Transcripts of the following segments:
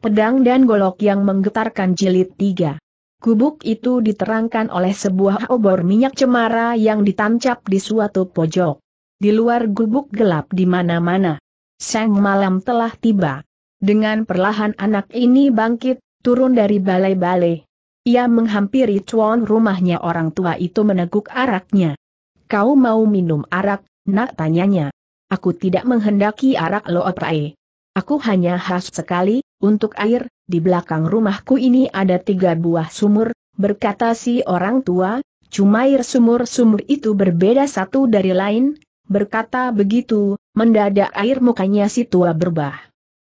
pedang dan golok yang menggetarkan jilid tiga. Gubuk itu diterangkan oleh sebuah obor minyak cemara yang ditancap di suatu pojok. Di luar gubuk gelap di mana-mana. Sang malam telah tiba. Dengan perlahan anak ini bangkit, turun dari balai-balai. Ia menghampiri tuan rumahnya orang tua itu meneguk araknya. Kau mau minum arak, nak tanyanya. Aku tidak menghendaki arak lo opai. Aku hanya khas sekali, untuk air, di belakang rumahku ini ada tiga buah sumur, berkata si orang tua, cuma air sumur-sumur itu berbeda satu dari lain, berkata begitu, mendadak air mukanya si tua berubah.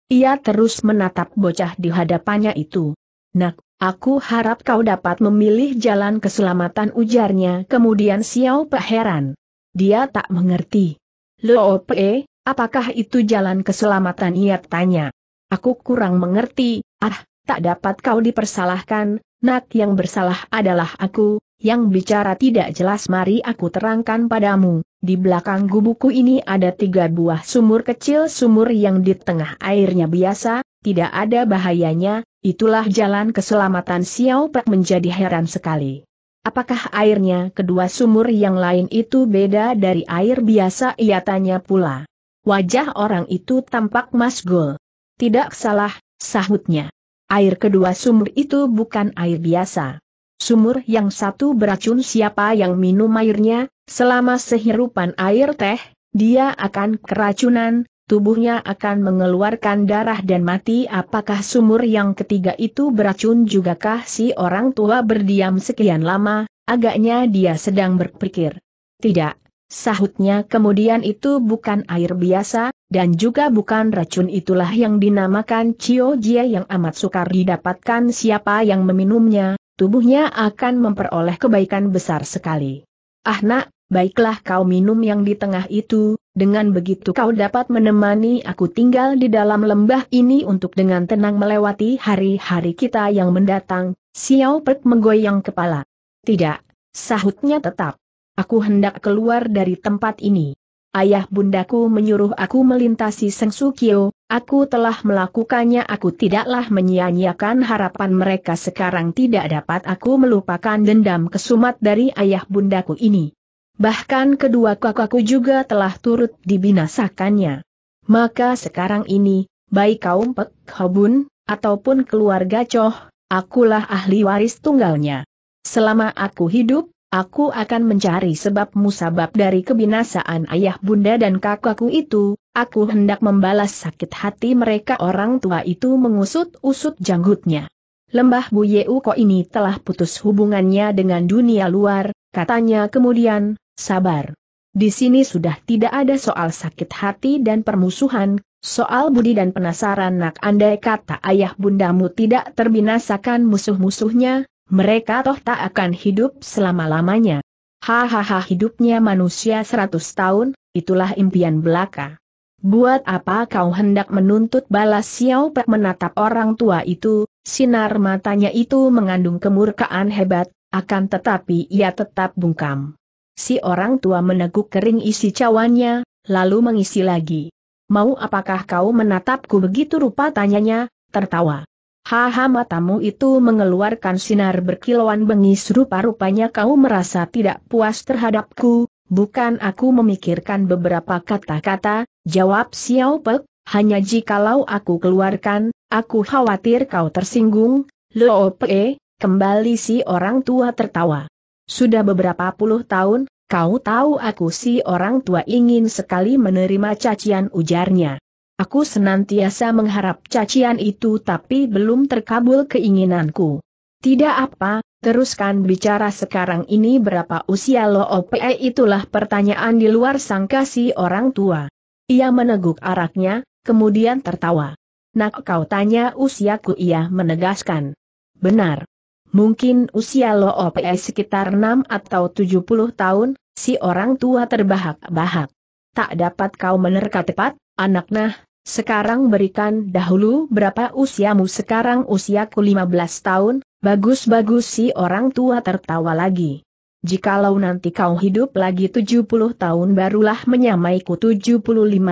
Ia terus menatap bocah di hadapannya itu. Nak, aku harap kau dapat memilih jalan keselamatan ujarnya kemudian Xiao Pe heran. Dia tak mengerti. Lo Pe, apakah itu jalan keselamatan ia tanya. Aku kurang mengerti, Ah, tak dapat kau dipersalahkan, nak yang bersalah adalah aku, yang bicara tidak jelas mari aku terangkan padamu. Di belakang gubuku ini ada tiga buah sumur kecil sumur yang di tengah airnya biasa, tidak ada bahayanya, itulah jalan keselamatan Xiao Pek menjadi heran sekali. Apakah airnya kedua sumur yang lain itu beda dari air biasa ia tanya pula. Wajah orang itu tampak masgul. Tidak salah, sahutnya. Air kedua sumur itu bukan air biasa. Sumur yang satu beracun siapa yang minum airnya, selama sehirupan air teh, dia akan keracunan, tubuhnya akan mengeluarkan darah dan mati apakah sumur yang ketiga itu beracun jugakah si orang tua berdiam sekian lama, agaknya dia sedang berpikir. Tidak, Sahutnya kemudian itu bukan air biasa, dan juga bukan racun itulah yang dinamakan Cio Jia yang amat sukar didapatkan siapa yang meminumnya, tubuhnya akan memperoleh kebaikan besar sekali. Ah nak, baiklah kau minum yang di tengah itu, dengan begitu kau dapat menemani aku tinggal di dalam lembah ini untuk dengan tenang melewati hari-hari kita yang mendatang, Xiao Pek menggoyang kepala. Tidak, sahutnya tetap. Aku hendak keluar dari tempat ini. Ayah bundaku menyuruh aku melintasi Seng Sukio, aku telah melakukannya aku tidaklah menyia-nyiakan harapan mereka sekarang tidak dapat aku melupakan dendam kesumat dari ayah bundaku ini. Bahkan kedua kakakku juga telah turut dibinasakannya. Maka sekarang ini, baik kaum Pek Hobun, ataupun keluarga Choh, akulah ahli waris tunggalnya. Selama aku hidup, Aku akan mencari sebab musabab dari kebinasaan ayah bunda dan kakakku itu, aku hendak membalas sakit hati mereka orang tua itu mengusut-usut janggutnya. Lembah Buyeu kok ini telah putus hubungannya dengan dunia luar, katanya kemudian, sabar. Di sini sudah tidak ada soal sakit hati dan permusuhan, soal budi dan penasaran nak andai kata ayah bundamu tidak terbinasakan musuh-musuhnya, mereka toh tak akan hidup selama-lamanya. Hahaha hidupnya manusia seratus tahun, itulah impian belaka. Buat apa kau hendak menuntut balas Xiao Pek menatap orang tua itu, sinar matanya itu mengandung kemurkaan hebat, akan tetapi ia tetap bungkam. Si orang tua meneguk kering isi cawannya, lalu mengisi lagi. Mau apakah kau menatapku begitu rupa tanyanya, tertawa. Haha matamu itu mengeluarkan sinar berkilauan bengis rupa-rupanya kau merasa tidak puas terhadapku, bukan aku memikirkan beberapa kata-kata, jawab Xiao Pek, hanya jikalau aku keluarkan, aku khawatir kau tersinggung, Lo Pe, kembali si orang tua tertawa. Sudah beberapa puluh tahun, kau tahu aku si orang tua ingin sekali menerima cacian ujarnya. Aku senantiasa mengharap cacian itu tapi belum terkabul keinginanku. Tidak apa, teruskan bicara sekarang ini berapa usia lo OPE itulah pertanyaan di luar sangka si orang tua. Ia meneguk araknya, kemudian tertawa. Nak kau tanya usiaku ia menegaskan. Benar. Mungkin usia lo OPE sekitar 6 atau 70 tahun, si orang tua terbahak-bahak. Tak dapat kau menerka tepat, anak nah, sekarang berikan dahulu berapa usiamu sekarang usiaku 15 tahun, bagus-bagus si orang tua tertawa lagi. Jikalau nanti kau hidup lagi 70 tahun barulah menyamaiku 75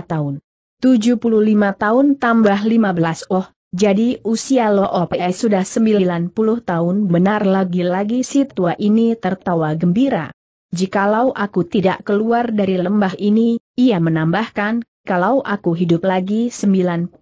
tahun. 75 tahun tambah 15 oh, Jadi usia Lo Ope sudah 90 tahun benar lagi-lagi si tua ini tertawa gembira. Jikalau aku tidak keluar dari lembah ini, ia menambahkan, kalau aku hidup lagi 90,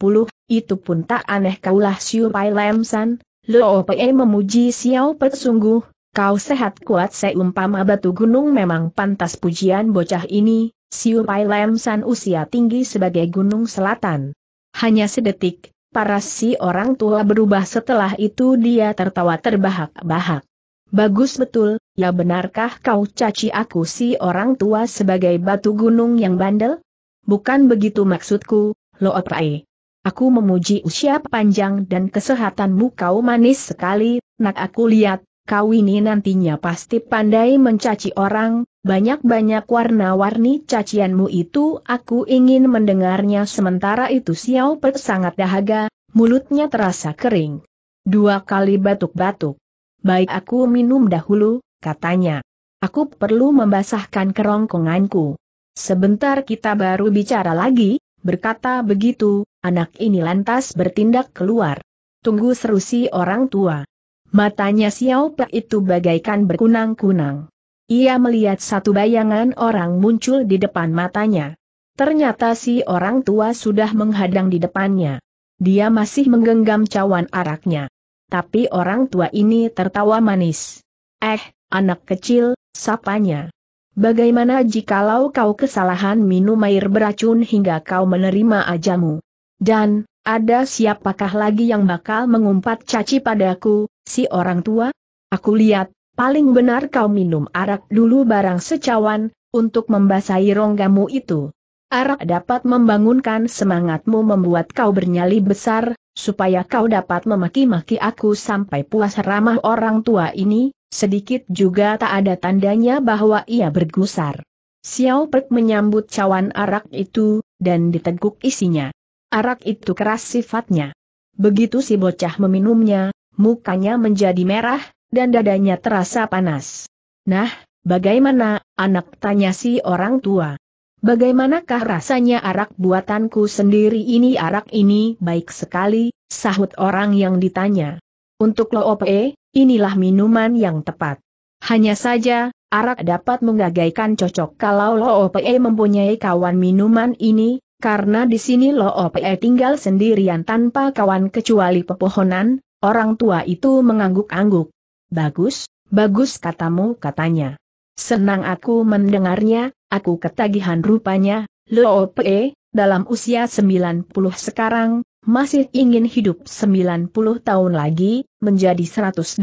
itu pun tak aneh kaulah Siu Pai Lam San. Lo Ope memuji Xiao Pet sungguh, kau sehat kuat seumpama batu gunung memang pantas pujian bocah ini, Siu Pai Lam San usia tinggi sebagai gunung selatan. Hanya sedetik, para si orang tua berubah setelah itu dia tertawa terbahak-bahak. Bagus betul, ya benarkah kau caci aku si orang tua sebagai batu gunung yang bandel? Bukan begitu maksudku, Lo Pai. Aku memuji usia panjang dan kesehatanmu kau manis sekali, nak aku lihat, kau ini nantinya pasti pandai mencaci orang, banyak-banyak warna-warni cacianmu itu aku ingin mendengarnya sementara itu Xiao Pet sangat dahaga, mulutnya terasa kering. Dua kali batuk-batuk. Baik aku minum dahulu, katanya. Aku perlu membasahkan kerongkonganku. Sebentar kita baru bicara lagi, berkata begitu, anak ini lantas bertindak keluar. Tunggu seru si orang tua. Matanya Xiao Pe itu bagaikan berkunang-kunang. Ia melihat satu bayangan orang muncul di depan matanya. Ternyata si orang tua sudah menghadang di depannya. Dia masih menggenggam cawan araknya. Tapi orang tua ini tertawa manis. Eh, anak kecil, sapanya. Bagaimana jikalau kau kesalahan minum air beracun hingga kau menerima ajamu? Dan, ada siapakah lagi yang bakal mengumpat caci padaku, si orang tua? Aku lihat, paling benar kau minum arak dulu barang secawan, untuk membasahi ronggamu itu. Arak dapat membangunkan semangatmu membuat kau bernyali besar, supaya kau dapat memaki-maki aku sampai puas ramah orang tua ini, sedikit juga tak ada tandanya bahwa ia bergusar. Xiao Pek menyambut cawan arak itu, dan diteguk isinya. Arak itu keras sifatnya. Begitu si bocah meminumnya, mukanya menjadi merah, dan dadanya terasa panas. Nah, bagaimana, anak tanya si orang tua. Bagaimanakah rasanya arak buatanku sendiri ini arak ini baik sekali, sahut orang yang ditanya. Untuk Lo Ope, inilah minuman yang tepat. Hanya saja, arak dapat menggagaikan cocok kalau Lo Ope mempunyai kawan minuman ini, karena di sini Lo Ope tinggal sendirian tanpa kawan kecuali pepohonan, orang tua itu mengangguk-angguk. Bagus, bagus katamu katanya. Senang aku mendengarnya, aku ketagihan rupanya, Lo Pe, dalam usia 90 sekarang, masih ingin hidup 90 tahun lagi, menjadi 180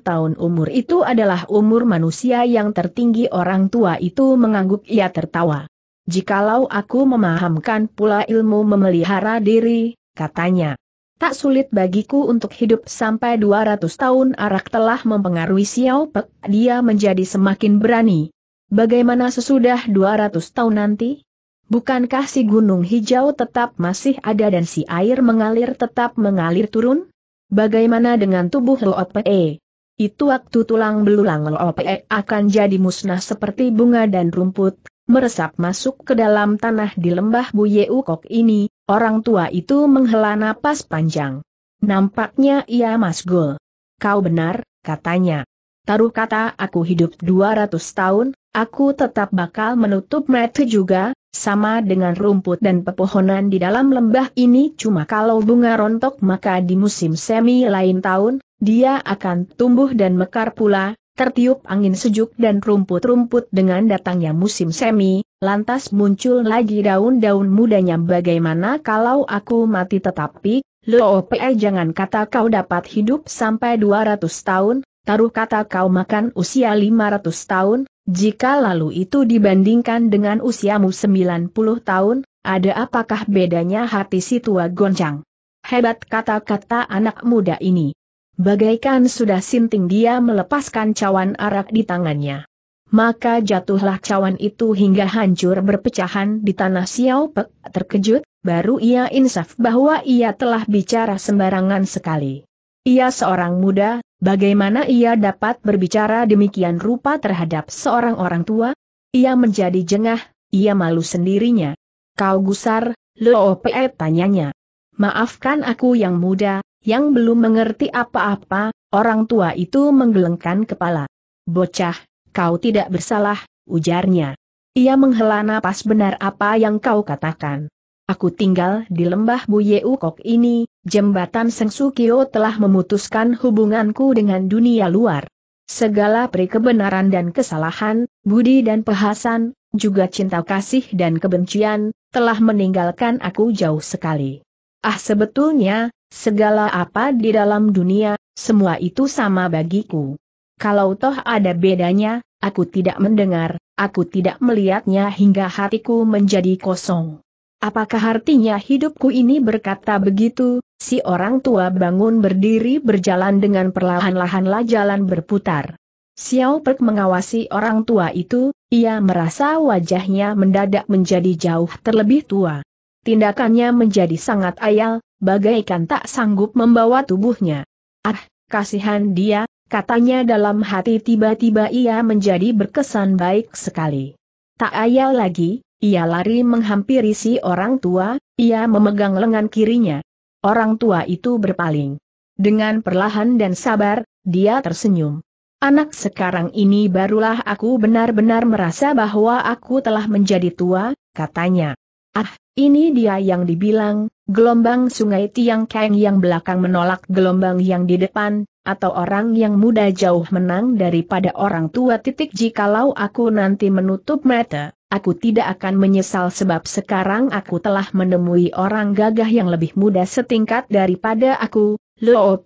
tahun umur itu adalah umur manusia yang tertinggi orang tua itu mengangguk ia tertawa. Jikalau aku memahamkan pula ilmu memelihara diri, katanya. Tak sulit bagiku untuk hidup sampai 200 tahun arak telah mempengaruhi Xiao Pek, dia menjadi semakin berani. Bagaimana sesudah 200 tahun nanti? Bukankah si gunung hijau tetap masih ada dan si air mengalir tetap mengalir turun? Bagaimana dengan tubuh Lope? Itu waktu tulang belulang Lope akan jadi musnah seperti bunga dan rumput, meresap masuk ke dalam tanah di lembah Buye Ukok ini, orang tua itu menghela napas panjang. Nampaknya ia masgul. Kau benar, katanya. Taruh kata aku hidup 200 tahun, aku tetap bakal menutup mata juga, sama dengan rumput dan pepohonan di dalam lembah ini cuma kalau bunga rontok maka di musim semi lain tahun, dia akan tumbuh dan mekar pula, tertiup angin sejuk dan rumput-rumput dengan datangnya musim semi, lantas muncul lagi daun-daun mudanya. Bagaimana kalau aku mati? Tetapi, Loope jangan kata kau dapat hidup sampai 200 tahun, taruh kata kau makan usia 500 tahun, jika lalu itu dibandingkan dengan usiamu 90 tahun, ada apakah bedanya hati si tua goncang? Hebat kata-kata anak muda ini. Bagaikan sudah sinting dia melepaskan cawan arak di tangannya. Maka jatuhlah cawan itu hingga hancur berpecahan di tanah Xiao Pek terkejut, baru ia insaf bahwa ia telah bicara sembarangan sekali. Ia seorang muda, bagaimana ia dapat berbicara demikian rupa terhadap seorang orang tua? Ia menjadi jengah, ia malu sendirinya. Kau gusar, Lo Pe tanyanya. Maafkan aku yang muda, yang belum mengerti apa-apa, orang tua itu menggelengkan kepala. Bocah, kau tidak bersalah, ujarnya. Ia menghela napas benar apa yang kau katakan. Aku tinggal di lembah Buye Ukok ini, jembatan Seng Sukio telah memutuskan hubunganku dengan dunia luar. Segala peri kebenaran dan kesalahan, budi dan pehasan, juga cinta kasih dan kebencian, telah meninggalkan aku jauh sekali. Ah sebetulnya, segala apa di dalam dunia, semua itu sama bagiku. Kalau toh ada bedanya, aku tidak mendengar, aku tidak melihatnya hingga hatiku menjadi kosong. Apakah artinya hidupku ini berkata begitu, si orang tua bangun berdiri berjalan dengan perlahan-lahanlah jalan berputar. Xiao Pek mengawasi orang tua itu, ia merasa wajahnya mendadak menjadi jauh terlebih tua. Tindakannya menjadi sangat ayal, bagaikan tak sanggup membawa tubuhnya. Ah, kasihan dia, katanya dalam hati tiba-tiba ia menjadi berkesan baik sekali. Tak ayal lagi, ia lari menghampiri si orang tua, ia memegang lengan kirinya. Orang tua itu berpaling. Dengan perlahan dan sabar, dia tersenyum. Anak sekarang ini barulah aku benar-benar merasa bahwa aku telah menjadi tua, katanya. Ah, ini dia yang dibilang, gelombang sungai Tiang Kang yang belakang menolak gelombang yang di depan, atau orang yang muda jauh menang daripada orang tua titik jikalau aku nanti menutup mata, aku tidak akan menyesal sebab sekarang aku telah menemui orang gagah yang lebih muda setingkat daripada aku,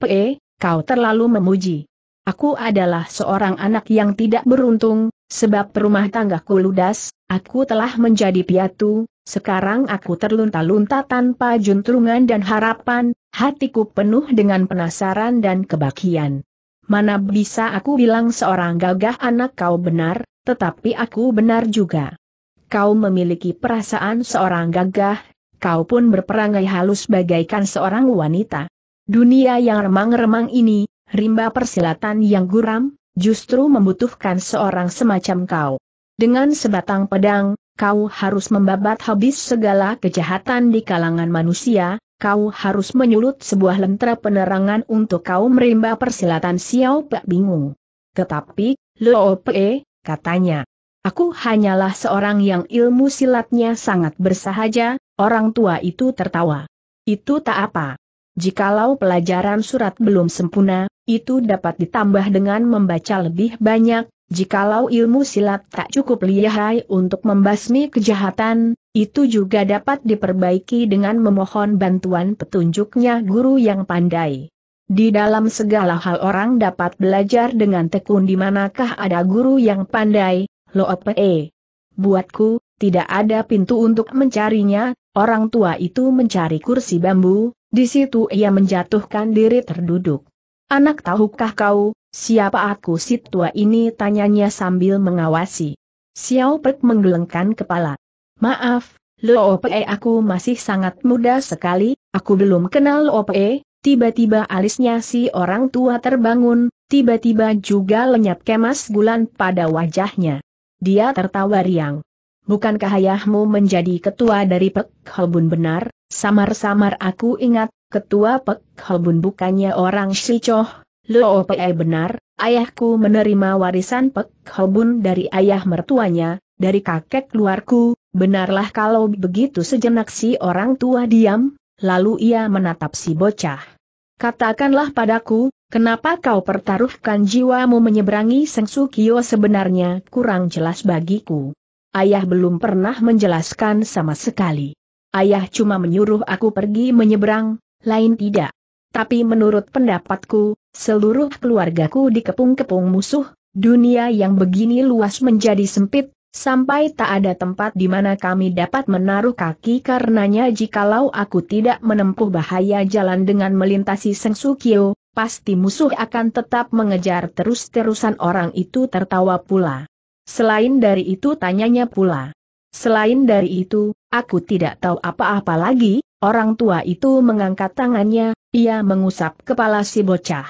Pe, kau terlalu memuji. Aku adalah seorang anak yang tidak beruntung, sebab rumah tanggaku ludas, aku telah menjadi piatu, sekarang aku terlunta-lunta tanpa juntrungan dan harapan, hatiku penuh dengan penasaran dan kebakian. Mana bisa aku bilang seorang gagah anak kau benar, tetapi aku benar juga. Kau memiliki perasaan seorang gagah, kau pun berperangai halus bagaikan seorang wanita. Dunia yang remang-remang ini, rimba persilatan yang guram, justru membutuhkan seorang semacam kau. Dengan sebatang pedang, kau harus membabat habis segala kejahatan di kalangan manusia, kau harus menyulut sebuah lentera penerangan untuk kau merimba persilatan Xiao Pak bingung. Tetapi, Lo Pe, katanya, aku hanyalah seorang yang ilmu silatnya sangat bersahaja, orang tua itu tertawa. Itu tak apa. Jikalau pelajaran surat belum sempurna, itu dapat ditambah dengan membaca lebih banyak, Jikalau ilmu silat tak cukup lihai untuk membasmi kejahatan, itu juga dapat diperbaiki dengan memohon bantuan petunjuknya guru yang pandai. Di dalam segala hal orang dapat belajar dengan tekun di manakah ada guru yang pandai, Loope. Buatku, tidak ada pintu untuk mencarinya, orang tua itu mencari kursi bambu, di situ ia menjatuhkan diri terduduk. Anak tahukah kau, Siapa aku si tua ini tanyanya sambil mengawasi. Xiao Pek menggelengkan kepala. Maaf, Lo Pe aku masih sangat muda sekali, aku belum kenal Lo Pe, tiba-tiba alisnya si orang tua terbangun, tiba-tiba juga lenyap kemas gulan pada wajahnya. Dia tertawa riang. Bukankah ayahmu menjadi ketua dari Pek Holbun benar? Samar-samar aku ingat, ketua Pek Holbun bukannya orang Shichoh, Lo Pei benar, ayahku menerima warisan Pek Hobun dari ayah mertuanya, dari kakek keluarku, benarlah kalau begitu sejenak si orang tua diam, lalu ia menatap si bocah. Katakanlah padaku, kenapa kau pertaruhkan jiwamu menyeberangi Seng Sukio sebenarnya kurang jelas bagiku. Ayah belum pernah menjelaskan sama sekali. Ayah cuma menyuruh aku pergi menyeberang, lain tidak. Tapi menurut pendapatku, Seluruh keluargaku dikepung-kepung musuh, dunia yang begini luas menjadi sempit, sampai tak ada tempat di mana kami dapat menaruh kaki karenanya jikalau aku tidak menempuh bahaya jalan dengan melintasi Seng Sukio, pasti musuh akan tetap mengejar terus-terusan orang itu tertawa pula. Selain dari itu tanyanya pula. Selain dari itu, aku tidak tahu apa-apa lagi, orang tua itu mengangkat tangannya, ia mengusap kepala si bocah.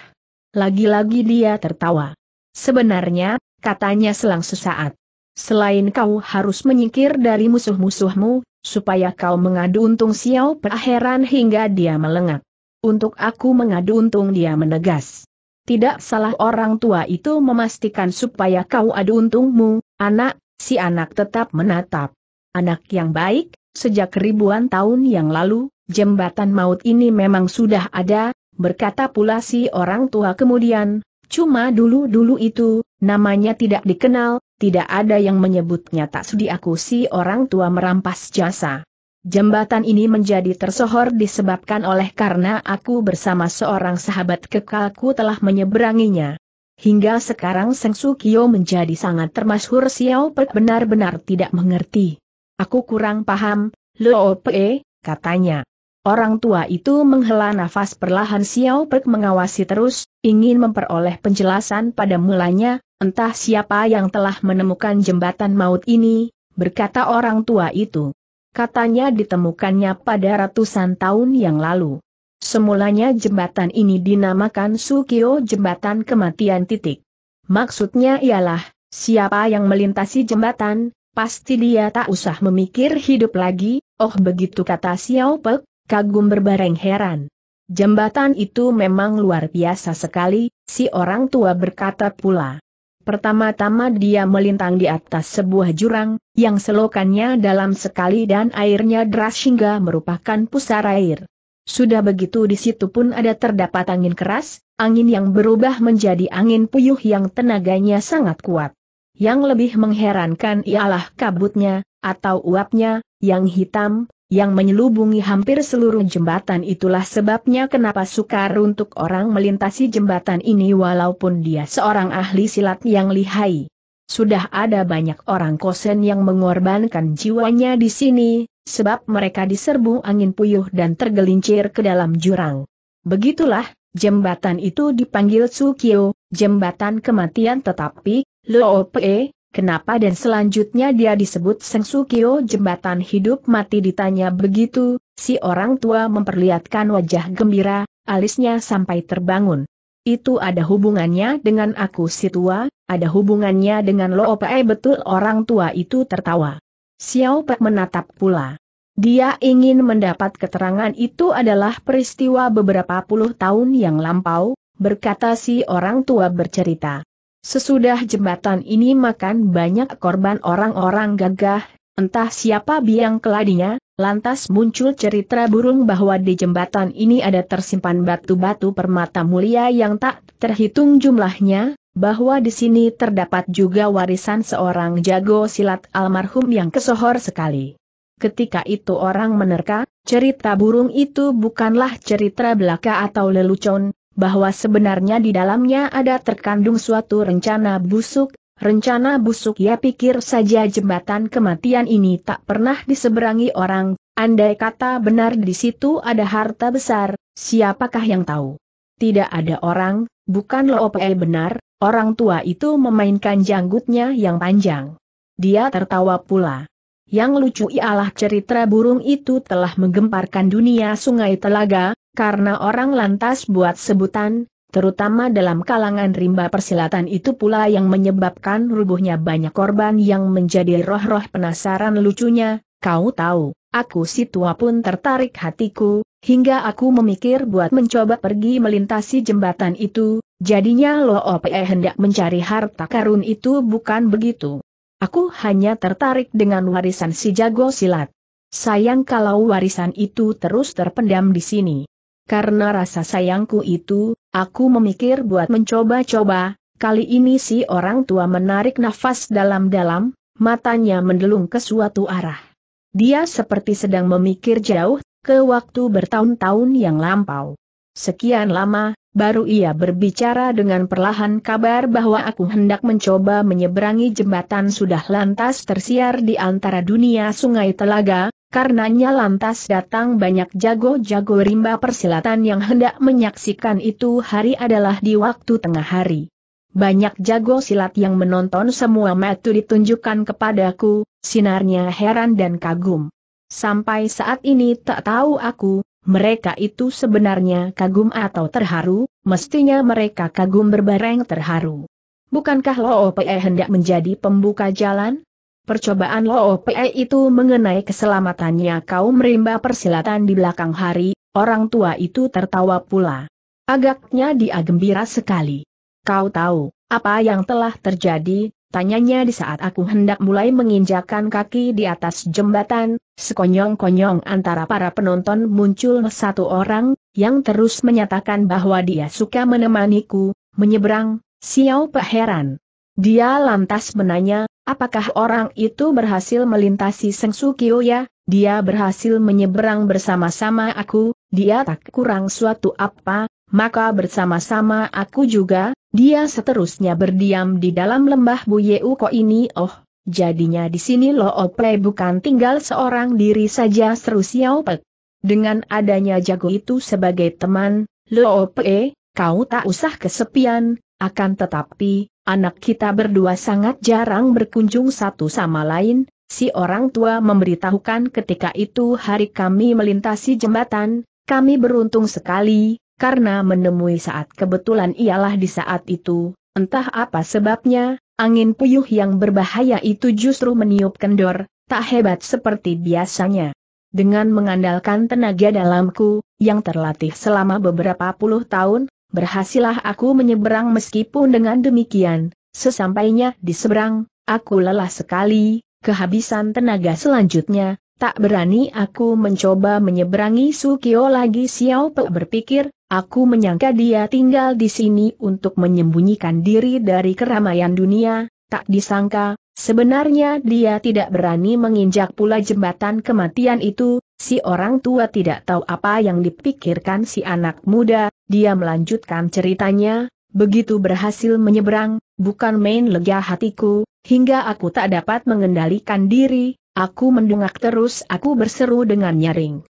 Lagi-lagi dia tertawa. Sebenarnya, katanya selang sesaat. Selain kau harus menyingkir dari musuh-musuhmu, supaya kau mengadu untung Xiao Pek heran hingga dia melengak. Untuk aku mengadu untung dia menegas. Tidak salah orang tua itu memastikan supaya kau adu untungmu, anak, si anak tetap menatap. Anak yang baik, sejak ribuan tahun yang lalu, jembatan maut ini memang sudah ada, berkata pula si orang tua kemudian, cuma dulu-dulu itu, namanya tidak dikenal, tidak ada yang menyebutnya tak sudi aku si orang tua merampas jasa. Jembatan ini menjadi tersohor disebabkan oleh karena aku bersama seorang sahabat kekalku telah menyeberanginya. Hingga sekarang Seng Sukio menjadi sangat termasyhur Xiao Pek benar-benar tidak mengerti. Aku kurang paham, Lo Pe, katanya. Orang tua itu menghela nafas perlahan Xiao Pek mengawasi terus, ingin memperoleh penjelasan pada mulanya, Entah siapa yang telah menemukan jembatan maut ini, berkata orang tua itu. Katanya ditemukannya pada ratusan tahun yang lalu. Semulanya jembatan ini dinamakan Sukio Jembatan Kematian titik. Maksudnya ialah, siapa yang melintasi jembatan, pasti dia tak usah memikir hidup lagi, oh begitu kata Xiao Pek, kagum berbareng heran. Jembatan itu memang luar biasa sekali, si orang tua berkata pula. Pertama-tama dia melintang di atas sebuah jurang, yang selokannya dalam sekali dan airnya deras hingga merupakan pusar air. Sudah begitu di situ pun ada terdapat angin keras, angin yang berubah menjadi angin puyuh yang tenaganya sangat kuat. Yang lebih mengherankan ialah kabutnya, atau uapnya, yang hitam, yang menyelubungi hampir seluruh jembatan itulah sebabnya kenapa sukar untuk orang melintasi jembatan ini walaupun dia seorang ahli silat yang lihai. Sudah ada banyak orang kosen yang mengorbankan jiwanya di sini, sebab mereka diserbu angin puyuh dan tergelincir ke dalam jurang. Begitulah, jembatan itu dipanggil Tsukio, jembatan kematian tetapi, Loope, Kenapa dan selanjutnya dia disebut Seng Sukio jembatan hidup mati ditanya begitu, si orang tua memperlihatkan wajah gembira, alisnya sampai terbangun. Itu ada hubungannya dengan aku si tua, ada hubungannya dengan Lo Ope betul orang tua itu tertawa. Xiao Pek menatap pula. Dia ingin mendapat keterangan itu adalah peristiwa beberapa puluh tahun yang lampau, berkata si orang tua bercerita. Sesudah jembatan ini makan banyak korban orang-orang gagah, entah siapa biang keladinya, lantas muncul cerita burung bahwa di jembatan ini ada tersimpan batu-batu permata mulia yang tak terhitung jumlahnya, bahwa di sini terdapat juga warisan seorang jago silat almarhum yang kesohor sekali. Ketika itu orang menerka, cerita burung itu bukanlah cerita belaka atau lelucon, bahwa sebenarnya di dalamnya ada terkandung suatu rencana busuk, rencana busuk ya pikir saja jembatan kematian ini tak pernah diseberangi orang, andai kata benar di situ ada harta besar, siapakah yang tahu? Tidak ada orang, bukan lo benar, orang tua itu memainkan janggutnya yang panjang. Dia tertawa pula. Yang lucu ialah cerita burung itu telah menggemparkan dunia sungai telaga, karena orang lantas buat sebutan, terutama dalam kalangan rimba persilatan itu pula yang menyebabkan rubuhnya banyak korban yang menjadi roh-roh penasaran lucunya, kau tahu, aku si tua pun tertarik hatiku, hingga aku memikir buat mencoba pergi melintasi jembatan itu, jadinya lo ope hendak mencari harta karun itu bukan begitu. Aku hanya tertarik dengan warisan si jago silat. Sayang kalau warisan itu terus terpendam di sini. Karena rasa sayangku itu, aku memikir buat mencoba-coba, kali ini si orang tua menarik nafas dalam-dalam, matanya mendelung ke suatu arah. Dia seperti sedang memikir jauh, ke waktu bertahun-tahun yang lampau. Sekian lama, baru ia berbicara dengan perlahan kabar bahwa aku hendak mencoba menyeberangi jembatan sudah lantas tersiar di antara dunia sungai telaga, Karenanya lantas datang banyak jago-jago rimba persilatan yang hendak menyaksikan itu hari adalah di waktu tengah hari. Banyak jago silat yang menonton semua metu ditunjukkan kepadaku, sinarnya heran dan kagum. Sampai saat ini tak tahu aku, mereka itu sebenarnya kagum atau terharu, mestinya mereka kagum berbareng terharu. Bukankah Lo Ope hendak menjadi pembuka jalan? Percobaan Lo itu mengenai keselamatannya kaum rimba persilatan di belakang hari, orang tua itu tertawa pula. Agaknya dia gembira sekali. Kau tahu, apa yang telah terjadi, tanyanya di saat aku hendak mulai menginjakan kaki di atas jembatan, sekonyong-konyong antara para penonton muncul satu orang, yang terus menyatakan bahwa dia suka menemaniku, menyeberang, Xiao Pe heran. Dia lantas menanya, apakah orang itu berhasil melintasi Seng Sukio ya? Dia berhasil menyeberang bersama-sama aku, dia tak kurang suatu apa, maka bersama-sama aku juga, dia seterusnya berdiam di dalam lembah Buyeu kok ini oh, jadinya di sini Lo Opre bukan tinggal seorang diri saja seru Xiao Pek. Dengan adanya jago itu sebagai teman, Lo Opre, kau tak usah kesepian, akan tetapi, anak kita berdua sangat jarang berkunjung satu sama lain, si orang tua memberitahukan ketika itu hari kami melintasi jembatan, kami beruntung sekali, karena menemui saat kebetulan ialah di saat itu, entah apa sebabnya, angin puyuh yang berbahaya itu justru meniup kendor, tak hebat seperti biasanya. Dengan mengandalkan tenaga dalamku, yang terlatih selama beberapa puluh tahun, berhasillah aku menyeberang meskipun dengan demikian, sesampainya di seberang, aku lelah sekali, kehabisan tenaga selanjutnya, tak berani aku mencoba menyeberangi Sukio lagi Xiao Pe berpikir, Aku menyangka dia tinggal di sini untuk menyembunyikan diri dari keramaian dunia, tak disangka, sebenarnya dia tidak berani menginjak pula jembatan kematian itu, si orang tua tidak tahu apa yang dipikirkan si anak muda, dia melanjutkan ceritanya, begitu berhasil menyeberang, bukan main lega hatiku, hingga aku tak dapat mengendalikan diri, aku mendungak terus aku berseru dengan nyaring.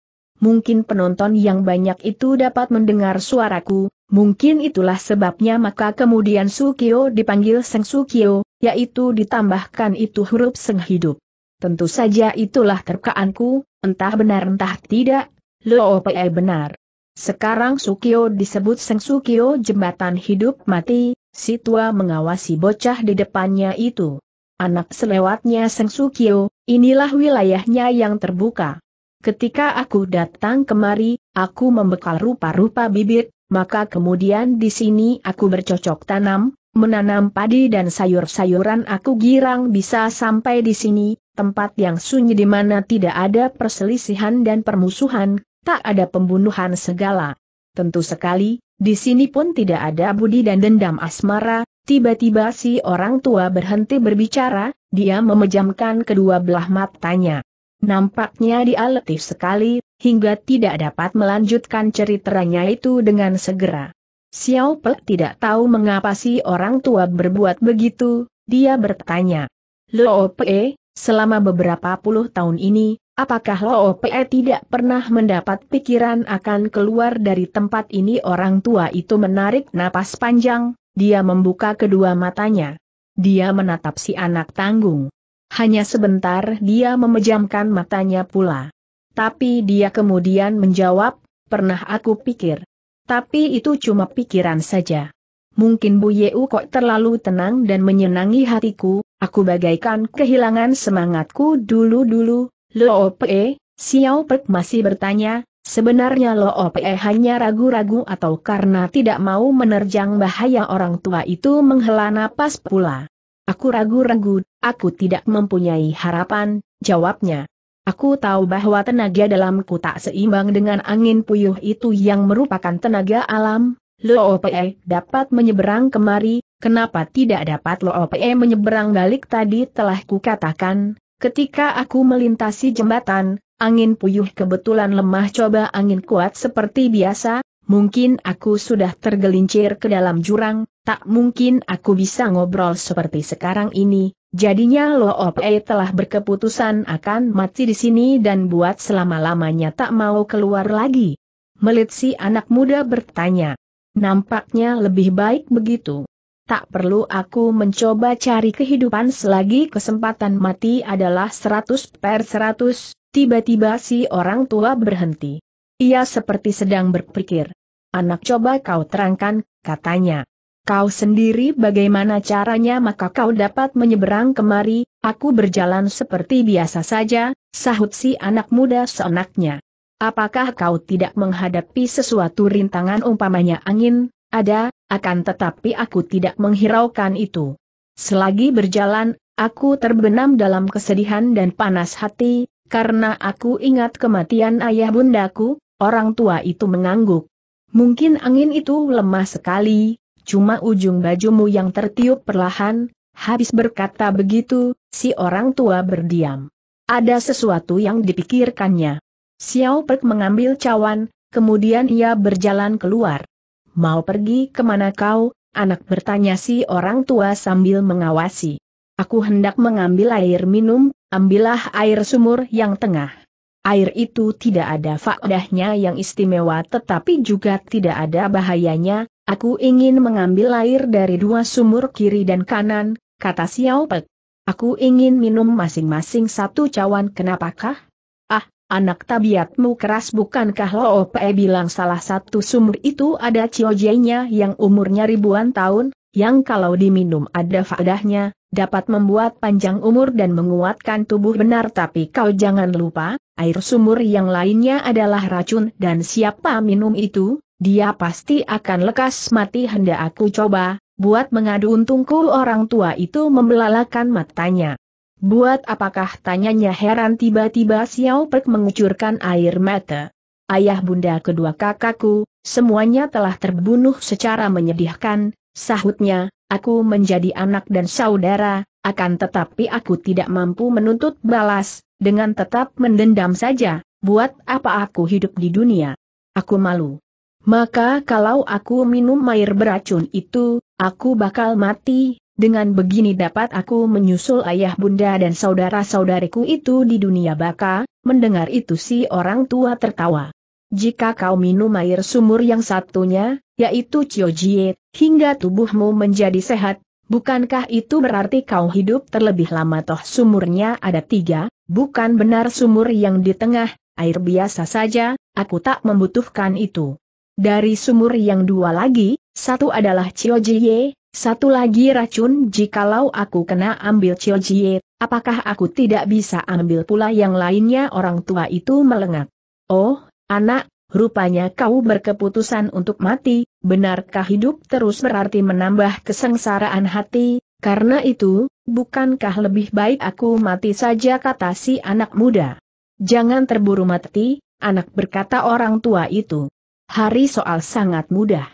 Mungkin penonton yang banyak itu dapat mendengar suaraku, mungkin itulah sebabnya maka kemudian Sukio dipanggil Seng Sukio, yaitu ditambahkan itu huruf Seng hidup. Tentu saja itulah terkaanku, entah benar entah tidak, Lo Pe benar. Sekarang Sukio disebut Seng Sukio jembatan hidup mati, si tua mengawasi bocah di depannya itu. Anak selewatnya Seng Sukio, inilah wilayahnya yang terbuka. Ketika aku datang kemari, aku membekal rupa-rupa bibit, maka kemudian di sini aku bercocok tanam, menanam padi dan sayur-sayuran aku girang bisa sampai di sini, tempat yang sunyi di mana tidak ada perselisihan dan permusuhan, tak ada pembunuhan segala. Tentu sekali, di sini pun tidak ada budi dan dendam asmara, tiba-tiba si orang tua berhenti berbicara, dia memejamkan kedua belah matanya. Nampaknya dia letih sekali, hingga tidak dapat melanjutkan ceritanya itu dengan segera. Xiao Pek tidak tahu mengapa si orang tua berbuat begitu, dia bertanya. Lo Pe, selama beberapa puluh tahun ini, apakah Lo Pe tidak pernah mendapat pikiran akan keluar dari tempat ini orang tua itu menarik napas panjang, dia membuka kedua matanya. Dia menatap si anak tanggung. Hanya sebentar dia memejamkan matanya pula. Tapi dia kemudian menjawab, pernah aku pikir. Tapi itu cuma pikiran saja. Mungkin Bu Yeu kok terlalu tenang dan menyenangi hatiku, aku bagaikan kehilangan semangatku dulu-dulu. Lo Pe, Xiao Pek masih bertanya, sebenarnya Lo Pe hanya ragu-ragu atau karena tidak mau menerjang bahaya orang tua itu menghela napas pula. Aku ragu-ragu, aku tidak mempunyai harapan, jawabnya. Aku tahu bahwa tenaga dalamku tak seimbang dengan angin puyuh itu yang merupakan tenaga alam. Loope dapat menyeberang kemari, kenapa tidak dapat Loope menyeberang balik tadi telah kukatakan, ketika aku melintasi jembatan, angin puyuh kebetulan lemah. Coba angin kuat seperti biasa, mungkin aku sudah tergelincir ke dalam jurang, tak mungkin aku bisa ngobrol seperti sekarang ini, jadinya Lo Opei telah berkeputusan akan mati di sini dan buat selama-lamanya tak mau keluar lagi. Melit si anak muda bertanya. Nampaknya lebih baik begitu. Tak perlu aku mencoba cari kehidupan selagi kesempatan mati adalah seratus per seratus. tiba-tiba si orang tua berhenti. Ia seperti sedang berpikir. Anak coba kau terangkan, katanya. Kau sendiri bagaimana caranya maka kau dapat menyeberang kemari, aku berjalan seperti biasa saja, sahut si anak muda seenaknya. Apakah kau tidak menghadapi sesuatu rintangan umpamanya angin, ada, akan tetapi aku tidak menghiraukan itu. Selagi berjalan, aku terbenam dalam kesedihan dan panas hati, karena aku ingat kematian ayah bundaku, orang tua itu mengangguk. Mungkin angin itu lemah sekali, cuma ujung bajumu yang tertiup perlahan, habis berkata begitu, si orang tua berdiam. Ada sesuatu yang dipikirkannya. Xiao Pek mengambil cawan, kemudian ia berjalan keluar. Mau pergi ke mana kau? Anak bertanya si orang tua sambil mengawasi. Aku hendak mengambil air minum, ambillah air sumur yang tengah. Air itu tidak ada faedahnya yang istimewa tetapi juga tidak ada bahayanya, Aku ingin mengambil air dari dua sumur kiri dan kanan, kata Xiao Pek. Aku ingin minum masing-masing satu cawan kenapakah? Ah, anak tabiatmu keras bukankah Lo Pe bilang salah satu sumur itu ada ciojenya yang umurnya ribuan tahun, yang kalau diminum ada faedahnya, dapat membuat panjang umur dan menguatkan tubuh benar tapi kau jangan lupa, air sumur yang lainnya adalah racun dan siapa minum itu, dia pasti akan lekas mati hendak aku coba, buat mengadu untungku orang tua itu membelalakan matanya. Buat apakah tanyanya heran tiba-tiba Xiao Pek mengucurkan air mata. Ayah bunda kedua kakakku, semuanya telah terbunuh secara menyedihkan, sahutnya, aku menjadi anak dan saudara, akan tetapi aku tidak mampu menuntut balas, dengan tetap mendendam saja, buat apa aku hidup di dunia. Aku malu. Maka kalau aku minum air beracun itu, aku bakal mati, dengan begini dapat aku menyusul ayah bunda dan saudara-saudariku itu di dunia baka, mendengar itu si orang tua tertawa. Jika kau minum air sumur yang satunya, yaitu Ciojie, hingga tubuhmu menjadi sehat, bukankah itu berarti kau hidup terlebih lama toh sumurnya ada tiga, bukan benar sumur yang di tengah, air biasa saja, aku tak membutuhkan itu. Dari sumur yang dua lagi, satu adalah Ciojie, satu lagi racun jikalau aku kena ambil Ciojie, apakah aku tidak bisa ambil pula yang lainnya orang tua itu melengak. Oh, anak, rupanya kau berkeputusan untuk mati, benarkah hidup terus berarti menambah kesengsaraan hati, karena itu, bukankah lebih baik aku mati saja kata si anak muda. Jangan terburu mati, anak berkata orang tua itu. Hari soal sangat mudah.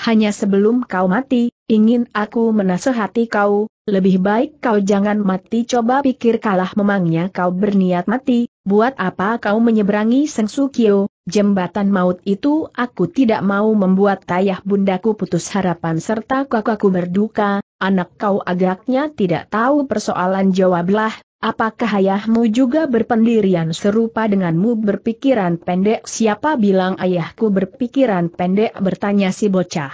Hanya sebelum kau mati, ingin aku menasehati kau, lebih baik kau jangan mati. Coba pikir kalah memangnya kau berniat mati, buat apa kau menyeberangi Seng Sukyo, jembatan maut itu aku tidak mau membuat tayah bundaku putus harapan serta kakakku berduka, anak kau agaknya tidak tahu persoalan jawablah, Apakah ayahmu juga berpendirian serupa denganmu berpikiran pendek? Siapa bilang ayahku berpikiran pendek? Bertanya si bocah.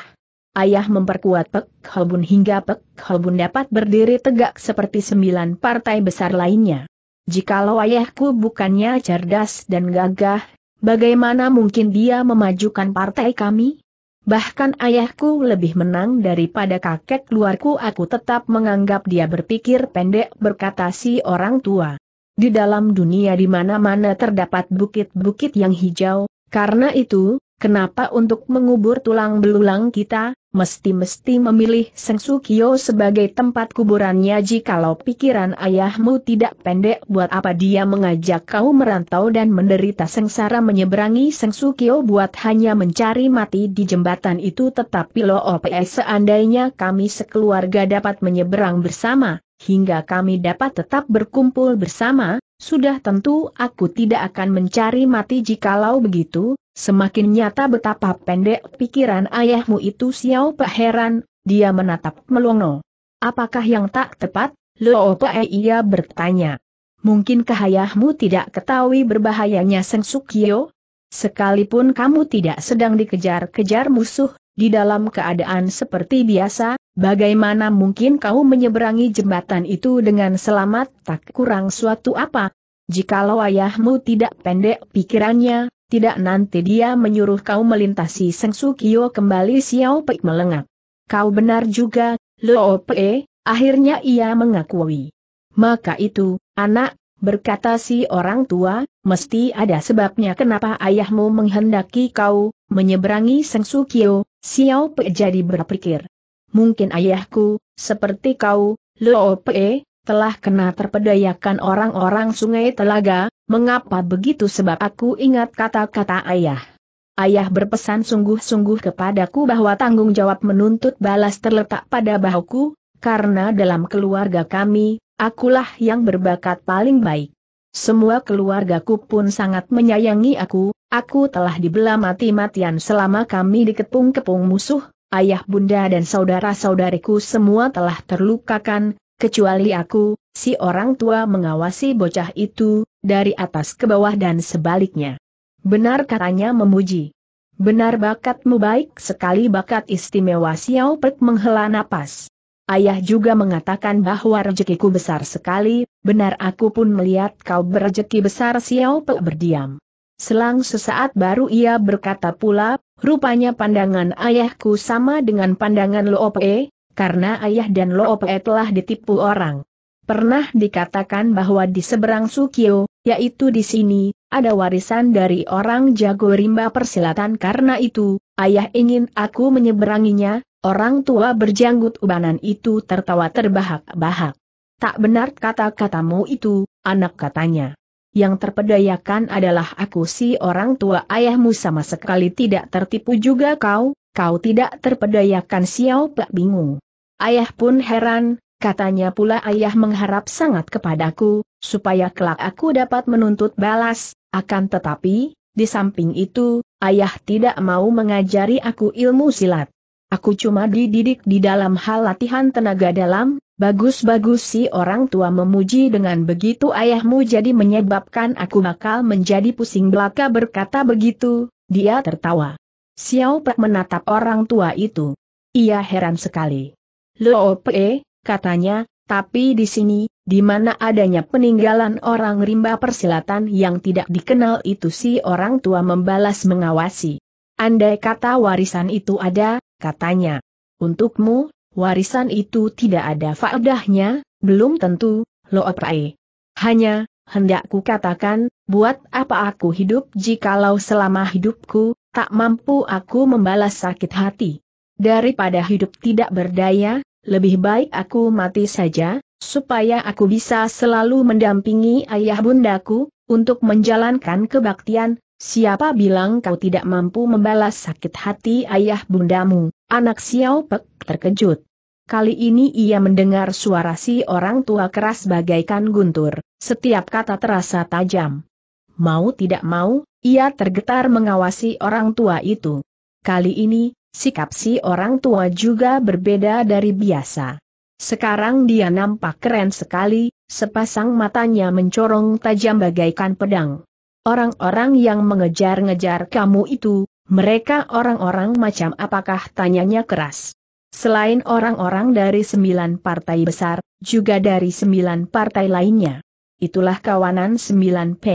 Ayah memperkuat Pek Holbun hingga Pek Holbun dapat berdiri tegak seperti sembilan partai besar lainnya. Jikalau ayahku bukannya cerdas dan gagah, bagaimana mungkin dia memajukan partai kami? Bahkan ayahku lebih menang daripada kakek keluarku aku tetap menganggap dia berpikir pendek berkata si orang tua. Di dalam dunia di mana-mana terdapat bukit-bukit yang hijau, karena itu, kenapa untuk mengubur tulang belulang kita, mesti-mesti memilih Seng Sukyo sebagai tempat kuburannya jikalau pikiran ayahmu tidak pendek? Buat apa dia mengajak kau merantau dan menderita sengsara menyeberangi Seng Sukyo buat hanya mencari mati di jembatan itu tetapi lo OPS seandainya kami sekeluarga dapat menyeberang bersama, hingga kami dapat tetap berkumpul bersama, sudah tentu aku tidak akan mencari mati jikalau begitu, Semakin nyata betapa pendek pikiran ayahmu itu Xiao Pe heran, dia menatap Melongo. Apakah yang tak tepat? Lo Pe ia bertanya. Mungkinkah ayahmu tidak ketahui berbahayanya Seng Sukyo? Sekalipun kamu tidak sedang dikejar-kejar musuh, di dalam keadaan seperti biasa, bagaimana mungkin kau menyeberangi jembatan itu dengan selamat tak kurang suatu apa? Jikalau ayahmu tidak pendek pikirannya, tidak nanti dia menyuruh kau melintasi Seng Sukyo kembali Xiao Pei melengak. kau benar juga, Lope, akhirnya ia mengakui. Maka itu, anak, berkata si orang tua, mesti ada sebabnya kenapa ayahmu menghendaki kau, menyeberangi Seng Sukyo, Xiao Pe jadi berpikir. Mungkin ayahku, seperti kau, Lope, telah kena terpedayakan orang-orang sungai telaga, mengapa begitu sebab aku ingat kata-kata ayah. Ayah berpesan sungguh-sungguh kepadaku bahwa tanggung jawab menuntut balas terletak pada bahuku, karena dalam keluarga kami, akulah yang berbakat paling baik. Semua keluargaku pun sangat menyayangi aku, aku telah dibelah mati-matian selama kami dikepung-kepung musuh, ayah bunda dan saudara-saudariku semua telah terlukakan, kecuali aku, si orang tua mengawasi bocah itu, dari atas ke bawah dan sebaliknya. Benar katanya memuji. Benar bakatmu baik sekali bakat istimewa Xiao Pek menghela napas. Ayah juga mengatakan bahwa rezekiku besar sekali, benar aku pun melihat kau berrezeki besar Xiao Pek berdiam. Selang sesaat baru ia berkata pula, rupanya pandangan ayahku sama dengan pandangan Loope, karena ayah dan Loope telah ditipu orang. Pernah dikatakan bahwa di seberang Sukyo, yaitu di sini, ada warisan dari orang jago rimba persilatan karena itu, ayah ingin aku menyeberanginya, orang tua berjanggut ubanan itu tertawa terbahak-bahak. Tak benar kata-katamu itu, anak katanya. Yang terpedayakan adalah aku si orang tua ayahmu sama sekali tidak tertipu juga kau, kau tidak terpedayakan Xiao Pak bingung. Ayah pun heran, katanya pula ayah mengharap sangat kepadaku, supaya kelak aku dapat menuntut balas, akan tetapi, di samping itu, ayah tidak mau mengajari aku ilmu silat. Aku cuma dididik di dalam hal latihan tenaga dalam, bagus-bagus si orang tua memuji dengan begitu ayahmu jadi menyebabkan aku bakal menjadi pusing belaka berkata begitu, dia tertawa. Xiao Pak menatap orang tua itu. Ia heran sekali. Lope, katanya, tapi di sini, di mana adanya peninggalan orang rimba persilatan yang tidak dikenal itu si orang tua membalas mengawasi. Andai kata warisan itu ada, katanya. Untukmu, warisan itu tidak ada faedahnya, belum tentu, Lope. Hanya, hendak ku katakan, buat apa aku hidup jikalau selama hidupku, tak mampu aku membalas sakit hati. Daripada hidup tidak berdaya, lebih baik aku mati saja, supaya aku bisa selalu mendampingi ayah bundaku, untuk menjalankan kebaktian, siapa bilang kau tidak mampu membalas sakit hati ayah bundamu, anak Xiao Pek terkejut. Kali ini ia mendengar suara si orang tua keras bagaikan guntur, setiap kata terasa tajam. Mau tidak mau, ia tergetar mengawasi orang tua itu. Kali ini, sikap si orang tua juga berbeda dari biasa. Sekarang dia nampak keren sekali, sepasang matanya mencorong tajam bagaikan pedang. Orang-orang yang mengejar-ngejar kamu itu, mereka orang-orang macam apakah tanyanya keras. Selain orang-orang dari sembilan partai besar, juga dari sembilan partai lainnya. Itulah kawanan sembilan P,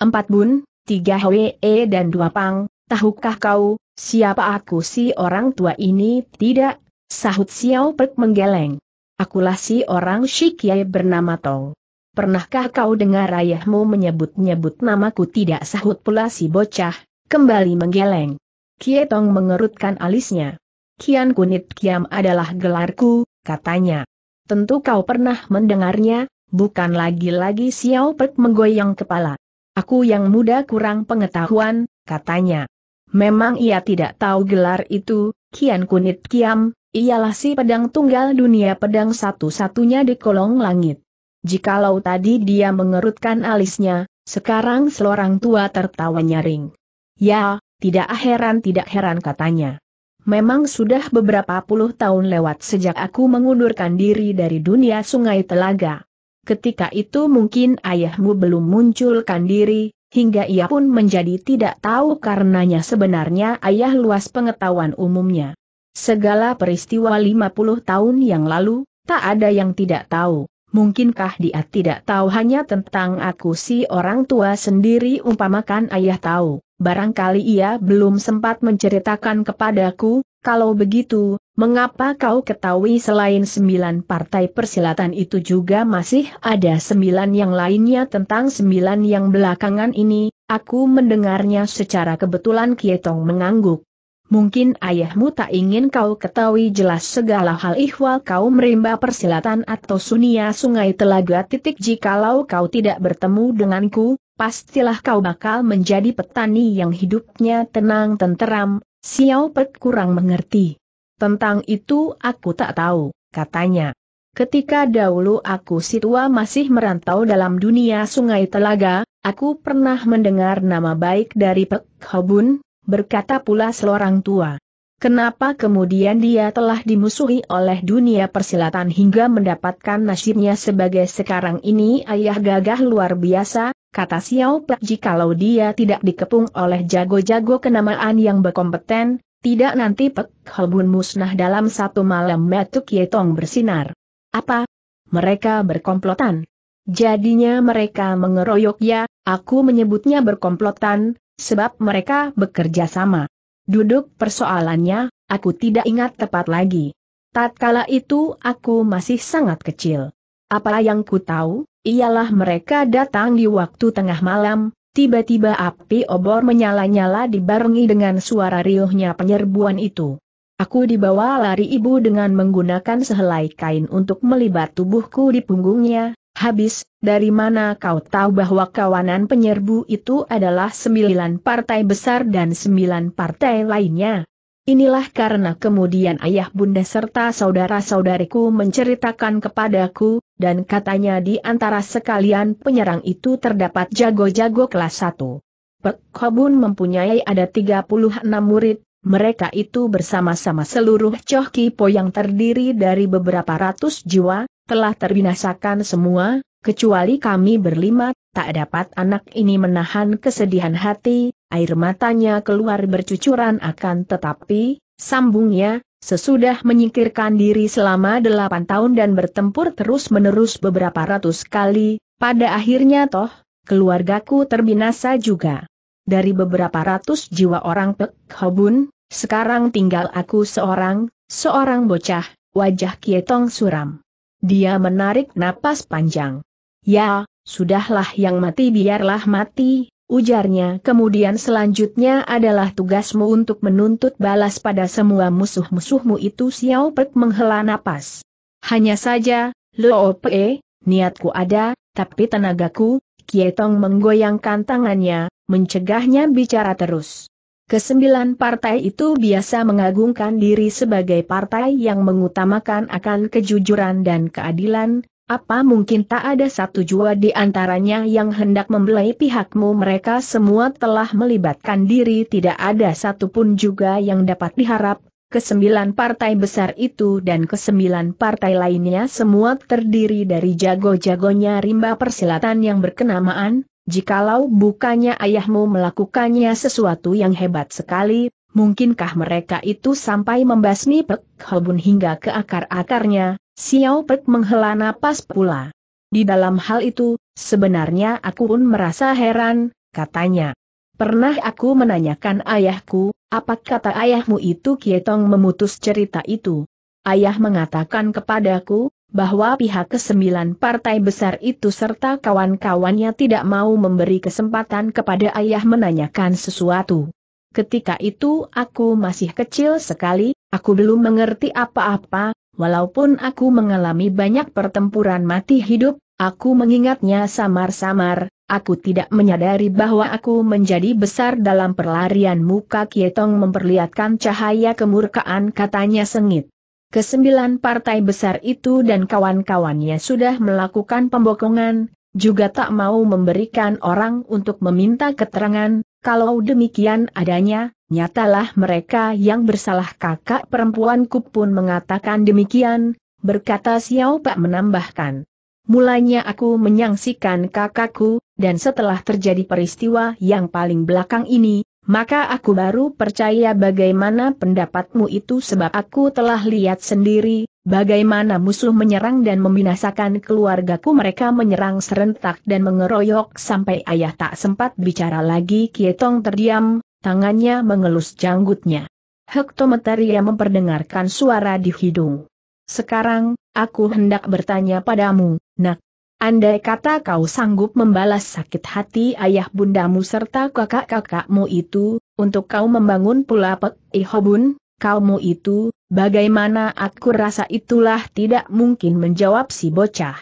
empat Bun, tiga HWE dan dua Pang, tahukah kau, Siapa aku si orang tua ini? Tidak, sahut Xiao Pek menggeleng. Akulah si orang Shikyai bernama Tong. Pernahkah kau dengar ayahmu menyebut-nyebut namaku tidak sahut pula si bocah, kembali menggeleng. Kie Tong mengerutkan alisnya. Kian Kunit Kiam adalah gelarku, katanya. Tentu kau pernah mendengarnya, bukan lagi-lagi Xiao Pek menggoyang kepala. Aku yang muda kurang pengetahuan, katanya. Memang ia tidak tahu gelar itu, Kian Kunit Kiam, ialah si pedang tunggal dunia pedang satu-satunya di kolong langit. Jikalau tadi dia mengerutkan alisnya, sekarang seorang tua tertawa nyaring. Ya, tidak heran tidak heran katanya. Memang sudah beberapa puluh tahun lewat sejak aku mengundurkan diri dari dunia sungai telaga. Ketika itu mungkin ayahmu belum munculkan diri, hingga ia pun menjadi tidak tahu karenanya sebenarnya ayah luas pengetahuan umumnya. Segala peristiwa 50 tahun yang lalu, tak ada yang tidak tahu. Mungkinkah dia tidak tahu hanya tentang aku si orang tua sendiri umpamakan ayah tahu, barangkali ia belum sempat menceritakan kepadaku, kalau begitu, Mengapa kau ketahui selain sembilan partai persilatan itu juga masih ada sembilan yang lainnya tentang sembilan yang belakangan ini, aku mendengarnya secara kebetulan Kietong mengangguk. Mungkin ayahmu tak ingin kau ketahui jelas segala hal ihwal kau merimba persilatan atau sunia sungai telaga titik jikalau kau tidak bertemu denganku, pastilah kau bakal menjadi petani yang hidupnya tenang tenteram, Xiao Pek kurang mengerti. Tentang itu aku tak tahu, katanya. Ketika dahulu aku si tua masih merantau dalam dunia sungai telaga, aku pernah mendengar nama baik dari Pek Hobun, berkata pula seorang tua. Kenapa kemudian dia telah dimusuhi oleh dunia persilatan hingga mendapatkan nasibnya sebagai sekarang ini ayah gagah luar biasa, kata Xiao Pek jikalau dia tidak dikepung oleh jago-jago kenamaan yang berkompeten, tidak nanti Pek Hobun musnah dalam satu malam Matu Kietong bersinar. Apa? Mereka berkomplotan. Jadinya mereka mengeroyok ya, aku menyebutnya berkomplotan, sebab mereka bekerja sama. Duduk persoalannya, aku tidak ingat tepat lagi. Tatkala itu aku masih sangat kecil. Apa yang ku tahu, ialah mereka datang di waktu tengah malam, Tiba-tiba api obor menyala-nyala dibarengi dengan suara riuhnya penyerbuan itu. Aku dibawa lari ibu dengan menggunakan sehelai kain untuk melibat tubuhku di punggungnya. Habis, dari mana kau tahu bahwa kawanan penyerbu itu adalah sembilan partai besar dan sembilan partai lainnya? Inilah karena kemudian ayah bunda serta saudara-saudariku menceritakan kepadaku, dan katanya di antara sekalian penyerang itu terdapat jago-jago kelas 1. Pek mempunyai ada 36 murid, mereka itu bersama-sama seluruh Choh Kipo yang terdiri dari beberapa ratus jiwa, telah terbinasakan semua, kecuali kami berlima, tak dapat anak ini menahan kesedihan hati, air matanya keluar bercucuran akan tetapi, sambungnya, sesudah menyingkirkan diri selama delapan tahun dan bertempur terus-menerus beberapa ratus kali, pada akhirnya toh, keluargaku terbinasa juga. Dari beberapa ratus jiwa orang Pek Hobun, sekarang tinggal aku seorang, seorang bocah, wajah Kietong suram. Dia menarik napas panjang. Ya, sudahlah yang mati biarlah mati, ujarnya kemudian selanjutnya adalah tugasmu untuk menuntut balas pada semua musuh-musuhmu itu Xiao Pek menghela napas. Hanya saja, Lo Pe, niatku ada, tapi tenagaku, Kietong menggoyangkan tangannya, mencegahnya bicara terus. Kesembilan partai itu biasa mengagungkan diri sebagai partai yang mengutamakan akan kejujuran dan keadilan, apa mungkin tak ada satu jua di antaranya yang hendak membelai pihakmu? Mereka semua telah melibatkan diri. Tidak ada satupun juga yang dapat diharap, kesembilan partai besar itu dan kesembilan partai lainnya semua terdiri dari jago-jagonya rimba persilatan yang berkenamaan, jikalau bukannya ayahmu melakukannya sesuatu yang hebat sekali, mungkinkah mereka itu sampai membasmi Pek Hobun hingga ke akar-akarnya, Xiao Pek menghela napas pula. Di dalam hal itu, sebenarnya aku pun merasa heran, katanya. Pernah aku menanyakan ayahku, apa kata ayahmu itu Kietong memutus cerita itu. Ayah mengatakan kepadaku, bahwa pihak kesembilan partai besar itu serta kawan-kawannya tidak mau memberi kesempatan kepada ayah menanyakan sesuatu. Ketika itu aku masih kecil sekali, aku belum mengerti apa-apa, Walaupun aku mengalami banyak pertempuran mati hidup, aku mengingatnya samar-samar, aku tidak menyadari bahwa aku menjadi besar dalam perlarian muka Kietong memperlihatkan cahaya kemurkaan katanya sengit. Kesembilan partai besar itu dan kawan-kawannya sudah melakukan pembokongan, juga tak mau memberikan orang untuk meminta keterangan, kalau demikian adanya, nyatalah mereka yang bersalah kakak perempuanku pun mengatakan demikian, berkata Xiao Pak menambahkan. Mulanya aku menyaksikan kakakku, dan setelah terjadi peristiwa yang paling belakang ini, maka aku baru percaya bagaimana pendapatmu itu sebab aku telah lihat sendiri, Bagaimana musuh menyerang dan membinasakan keluargaku mereka menyerang serentak dan mengeroyok sampai ayah tak sempat bicara lagi Kietong terdiam, tangannya mengelus janggutnya. Hektometer ia memperdengarkan suara di hidung. Sekarang, aku hendak bertanya padamu, nak. Andai kata kau sanggup membalas sakit hati ayah bundamu serta kakak-kakakmu itu, untuk kau membangun pula Pek Ihobun, kaumu itu, bagaimana aku rasa itulah tidak mungkin menjawab si bocah.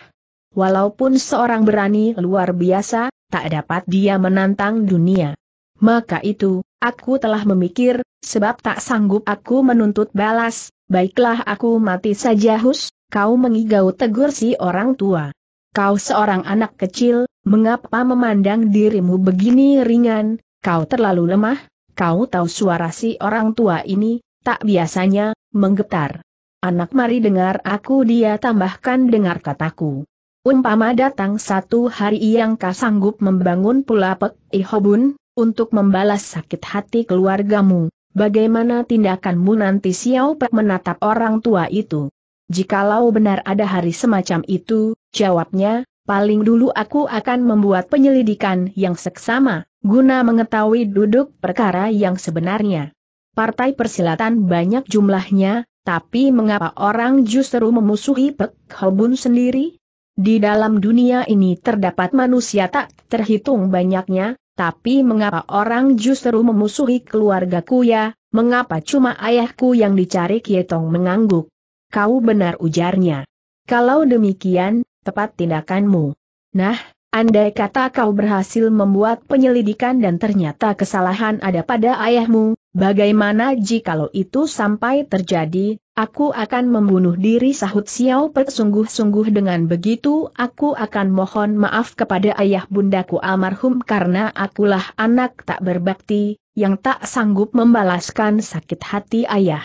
Walaupun seorang berani luar biasa, tak dapat dia menantang dunia. Maka itu, aku telah memikir, sebab tak sanggup aku menuntut balas, baiklah aku mati saja hus, kau mengigau tegur si orang tua. Kau seorang anak kecil, mengapa memandang dirimu begini ringan, kau terlalu lemah, kau tahu suara si orang tua ini, tak biasanya, menggetar. Anak mari dengar aku dia tambahkan dengar kataku. Umpama datang satu hari yang kau sanggup membangun pula Pek Ihobun, untuk membalas sakit hati keluargamu, bagaimana tindakanmu nanti Xiao Pek menatap orang tua itu? Jikalau benar ada hari semacam itu, jawabnya, paling dulu aku akan membuat penyelidikan yang seksama, guna mengetahui duduk perkara yang sebenarnya. Partai persilatan banyak jumlahnya, tapi mengapa orang justru memusuhi Pek Hobun sendiri? Di dalam dunia ini terdapat manusia tak terhitung banyaknya, tapi mengapa orang justru memusuhi keluargaku ya, mengapa cuma ayahku yang dicari Kietong mengangguk. Kau benar ujarnya. Kalau demikian, tepat tindakanmu. Nah, andai kata kau berhasil membuat penyelidikan dan ternyata kesalahan ada pada ayahmu, bagaimana jikalau itu sampai terjadi, aku akan membunuh diri sahut Xiao Pek sungguh-sungguh dengan begitu aku akan mohon maaf kepada ayah bundaku almarhum karena akulah anak tak berbakti, yang tak sanggup membalaskan sakit hati ayah.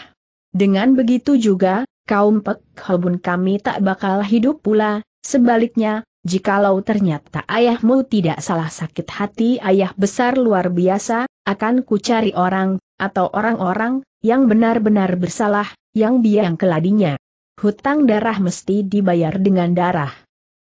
Dengan begitu juga, kaum Pek Hobun kami tak bakal hidup pula, sebaliknya, jikalau ternyata ayahmu tidak salah sakit hati ayah besar luar biasa, akan ku cari orang, atau orang-orang, yang benar-benar bersalah, yang biang keladinya. Hutang darah mesti dibayar dengan darah.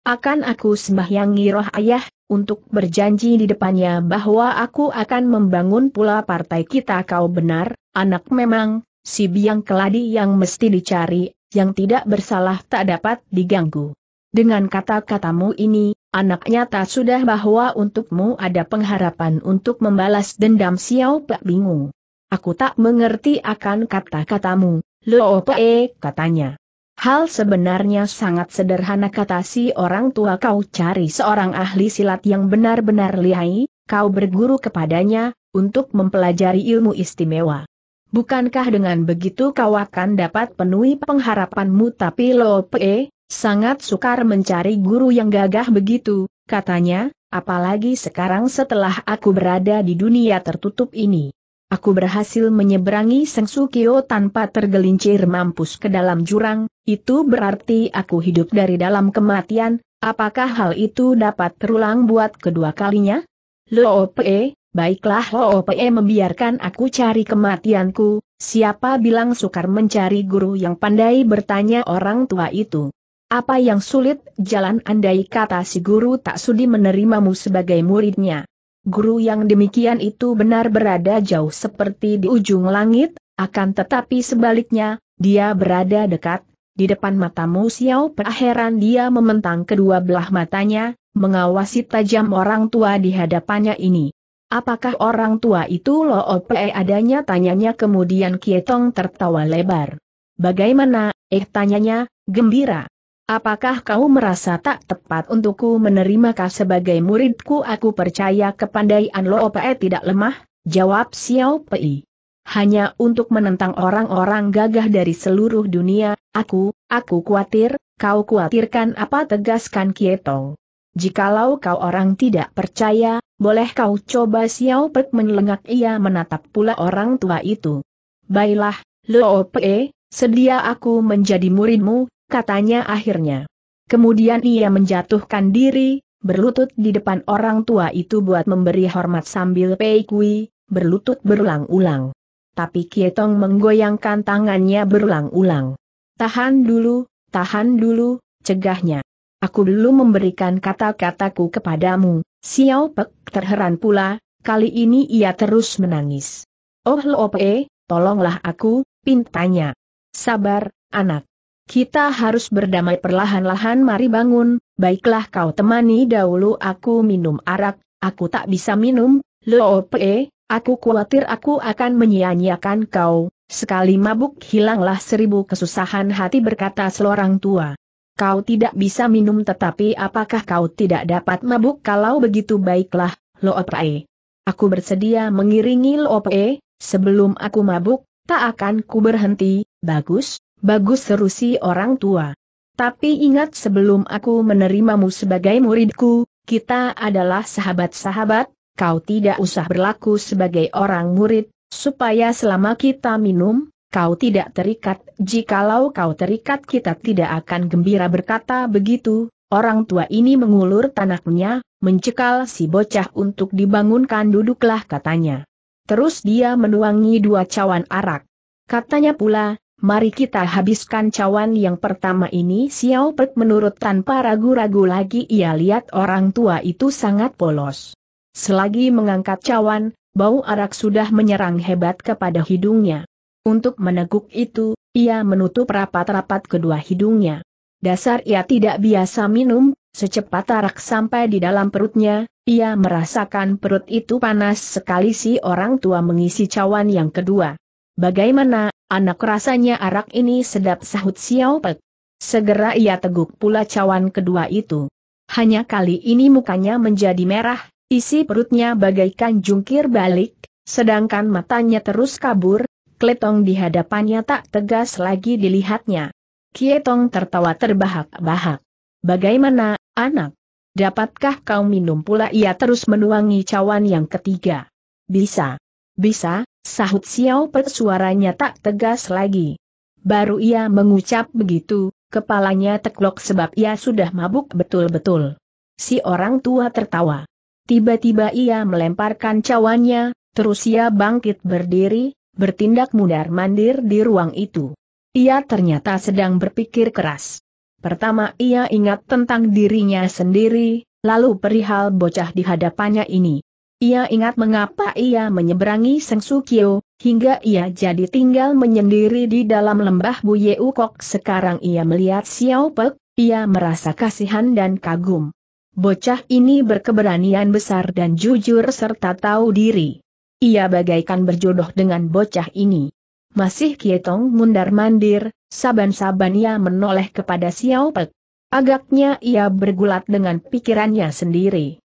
Akan aku sembahyangi roh ayah, untuk berjanji di depannya bahwa aku akan membangun pula partai kita kau benar, anak memang, si biang keladi yang mesti dicari, yang tidak bersalah tak dapat diganggu. Dengan kata-katamu ini, anak nyata sudah bahwa untukmu ada pengharapan untuk membalas dendam Xiao Pek bingung. Aku tak mengerti akan kata-katamu, Lo Pe, katanya. Hal sebenarnya sangat sederhana kata si orang tua kau cari seorang ahli silat yang benar-benar lihai, kau berguru kepadanya, untuk mempelajari ilmu istimewa. Bukankah dengan begitu kau akan dapat penuhi pengharapanmu tapi Lope, sangat sukar mencari guru yang gagah begitu, katanya, apalagi sekarang setelah aku berada di dunia tertutup ini. Aku berhasil menyeberangi Seng Sukio tanpa tergelincir mampus ke dalam jurang, itu berarti aku hidup dari dalam kematian, apakah hal itu dapat terulang buat kedua kalinya? Lope, Baiklah Hoope membiarkan aku cari kematianku, siapa bilang sukar mencari guru yang pandai bertanya orang tua itu. Apa yang sulit jalan andai kata si guru tak sudi menerimamu sebagai muridnya. Guru yang demikian itu benar berada jauh seperti di ujung langit, akan tetapi sebaliknya, dia berada dekat, di depan matamu Xiao Heran dia mementang kedua belah matanya, mengawasi tajam orang tua di hadapannya ini. Apakah orang tua itu lo ope adanya tanyanya kemudian Kietong tertawa lebar. Bagaimana, eh tanyanya, gembira. Apakah kau merasa tak tepat untukku menerima kau sebagai muridku aku percaya kepandaian lo ope tidak lemah, jawab Xiao Pei. Hanya untuk menentang orang-orang gagah dari seluruh dunia, aku, aku khawatir, kau khawatirkan apa tegaskan Kietong. Jikalau kau orang tidak percaya, boleh kau coba Xiao Pek menelengak ia menatap pula orang tua itu. Baiklah, Lo Pe, sedia aku menjadi muridmu, katanya akhirnya. Kemudian ia menjatuhkan diri, berlutut di depan orang tua itu buat memberi hormat sambil Pei Kui, berlutut berulang-ulang. Tapi Kietong menggoyangkan tangannya berulang-ulang. Tahan dulu, tahan dulu, cegahnya. Aku belum memberikan kata-kataku kepadamu, Xiao Pek terheran pula, kali ini ia terus menangis. Oh Lope, tolonglah aku, pintanya. Sabar, anak. Kita harus berdamai perlahan-lahan. Mari bangun, baiklah kau temani dahulu aku minum arak, aku tak bisa minum, Lope, aku khawatir aku akan menyia-nyiakan kau, sekali mabuk hilanglah seribu kesusahan hati berkata seorang tua. Kau tidak bisa minum tetapi apakah kau tidak dapat mabuk? Kalau begitu baiklah, Lope. Aku bersedia mengiringi Lope, sebelum aku mabuk, tak akan ku berhenti, bagus, Bagus seru si orang tua. Tapi ingat sebelum aku menerimamu sebagai muridku, kita adalah sahabat-sahabat, kau tidak usah berlaku sebagai orang murid, supaya selama kita minum, kau tidak terikat, jikalau kau terikat kita tidak akan gembira berkata begitu, orang tua ini mengulur tanaknya, mencekal si bocah untuk dibangunkan duduklah katanya. Terus dia menuangi dua cawan arak. Katanya pula, Mari kita habiskan cawan yang pertama ini Xiao Pek menurut tanpa ragu-ragu lagi ia lihat orang tua itu sangat polos. Selagi mengangkat cawan, bau arak sudah menyerang hebat kepada hidungnya. Untuk meneguk itu, ia menutup rapat-rapat kedua hidungnya. Dasar ia tidak biasa minum, secepat arak sampai di dalam perutnya, ia merasakan perut itu panas sekali si orang tua mengisi cawan yang kedua. Bagaimana, anak rasanya arak ini sedap sahut Xiao Pek. Segera ia teguk pula cawan kedua itu. Hanya kali ini mukanya menjadi merah, isi perutnya bagaikan jungkir balik, sedangkan matanya terus kabur, Kletong di hadapannya tak tegas lagi dilihatnya. Kietong tertawa terbahak-bahak. Bagaimana, anak? Dapatkah kau minum pula ia terus menuangi cawan yang ketiga? Bisa. Bisa, sahut Xiao Pet suaranya tak tegas lagi. Baru ia mengucap begitu, kepalanya teklok sebab ia sudah mabuk betul-betul. Si orang tua tertawa. Tiba-tiba ia melemparkan cawannya, terus ia bangkit berdiri, bertindak mundar-mandir di ruang itu. Ia ternyata sedang berpikir keras. Pertama ia ingat tentang dirinya sendiri, lalu perihal bocah di hadapannya ini. Ia ingat mengapa ia menyeberangi Seng Sukyo, hingga ia jadi tinggal menyendiri di dalam lembah Buye Ukok. Sekarang ia melihat Xiao Pek, ia merasa kasihan dan kagum. Bocah ini berkeberanian besar dan jujur serta tahu diri. Ia bagaikan berjodoh dengan bocah ini. Masih kietong mundar-mandir, saban-saban ia menoleh kepada Xiao Pek. Agaknya ia bergulat dengan pikirannya sendiri.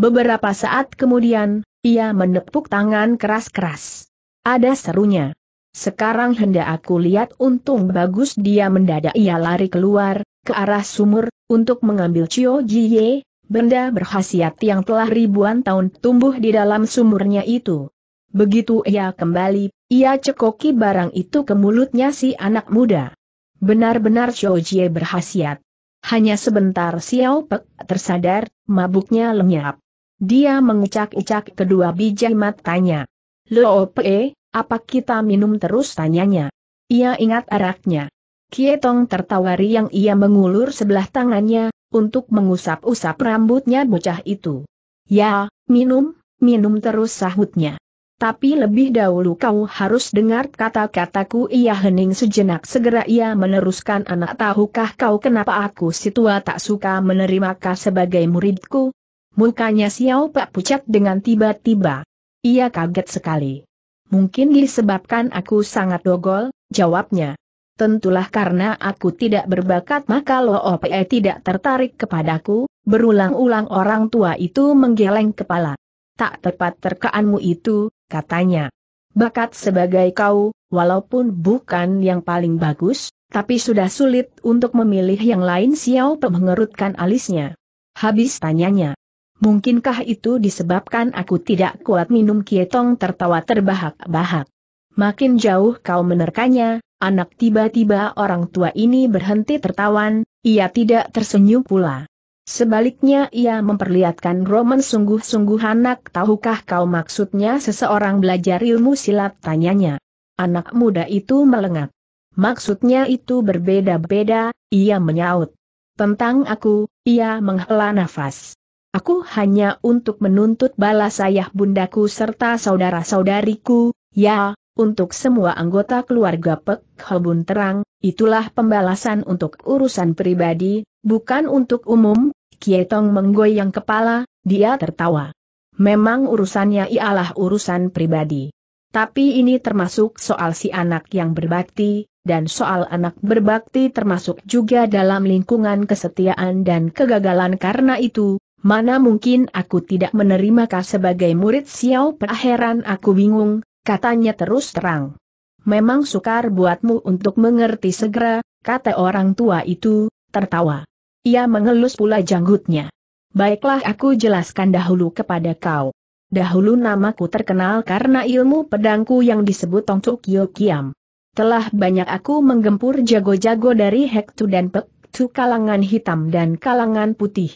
Beberapa saat kemudian, ia menepuk tangan keras-keras. Ada serunya. Sekarang hendak aku lihat untung bagus dia mendadak ia lari keluar, ke arah sumur, untuk mengambil Cio Jie, benda berhasiat yang telah ribuan tahun tumbuh di dalam sumurnya itu. Begitu ia kembali, ia cekoki barang itu ke mulutnya si anak muda. Benar-benar Cio Jie berhasiat. Hanya sebentar Xiao Pek tersadar, mabuknya lenyap. Dia mengucak-ucak kedua biji matanya. Lope, apa kita minum terus tanyanya. Ia ingat araknya. Kietong tertawari yang ia mengulur sebelah tangannya, untuk mengusap-usap rambutnya bocah itu. Ya, minum, minum terus sahutnya. Tapi lebih dahulu kau harus dengar kata-kataku ia hening sejenak segera ia meneruskan anak tahukah kau kenapa aku si tua tak suka menerima kau sebagai muridku? Mukanya Xiao Pak pucat dengan tiba-tiba. Ia kaget sekali. Mungkin disebabkan aku sangat dogol, jawabnya. Tentulah karena aku tidak berbakat maka Lo Ope tidak tertarik kepadaku, berulang-ulang orang tua itu menggeleng kepala. Tak tepat terkaanmu itu, katanya. Bakat sebagai kau, walaupun bukan yang paling bagus, tapi sudah sulit untuk memilih yang lain Xiao mengerutkan alisnya. Habis tanyanya. Mungkinkah itu disebabkan aku tidak kuat minum kietong tertawa terbahak-bahak. Makin jauh kau menerkanya, anak tiba-tiba orang tua ini berhenti tertawan, ia tidak tersenyum pula. Sebaliknya ia memperlihatkan Roman sungguh-sungguh anak tahukah kau maksudnya seseorang belajar ilmu silat tanyanya. Anak muda itu melengak. Maksudnya itu berbeda-beda, ia menyaut. Tentang aku, ia menghela nafas. Aku hanya untuk menuntut balas ayah bundaku serta saudara-saudariku, ya, untuk semua anggota keluarga Pek Hobun Terang, itulah pembalasan untuk urusan pribadi, bukan untuk umum, Kietong menggoyang kepala, dia tertawa. Memang urusannya ialah urusan pribadi. Tapi ini termasuk soal si anak yang berbakti, dan soal anak berbakti termasuk juga dalam lingkungan kesetiaan dan kegagalan karena itu, mana mungkin aku tidak menerima kau sebagai murid Xiao Heran aku bingung, katanya terus terang. Memang sukar buatmu untuk mengerti segera, kata orang tua itu, tertawa. Ia mengelus pula janggutnya. Baiklah aku jelaskan dahulu kepada kau. Dahulu namaku terkenal karena ilmu pedangku yang disebut Tong Kyo Kiam. Telah banyak aku menggempur jago-jago dari Hektu dan Pektu kalangan hitam dan kalangan putih.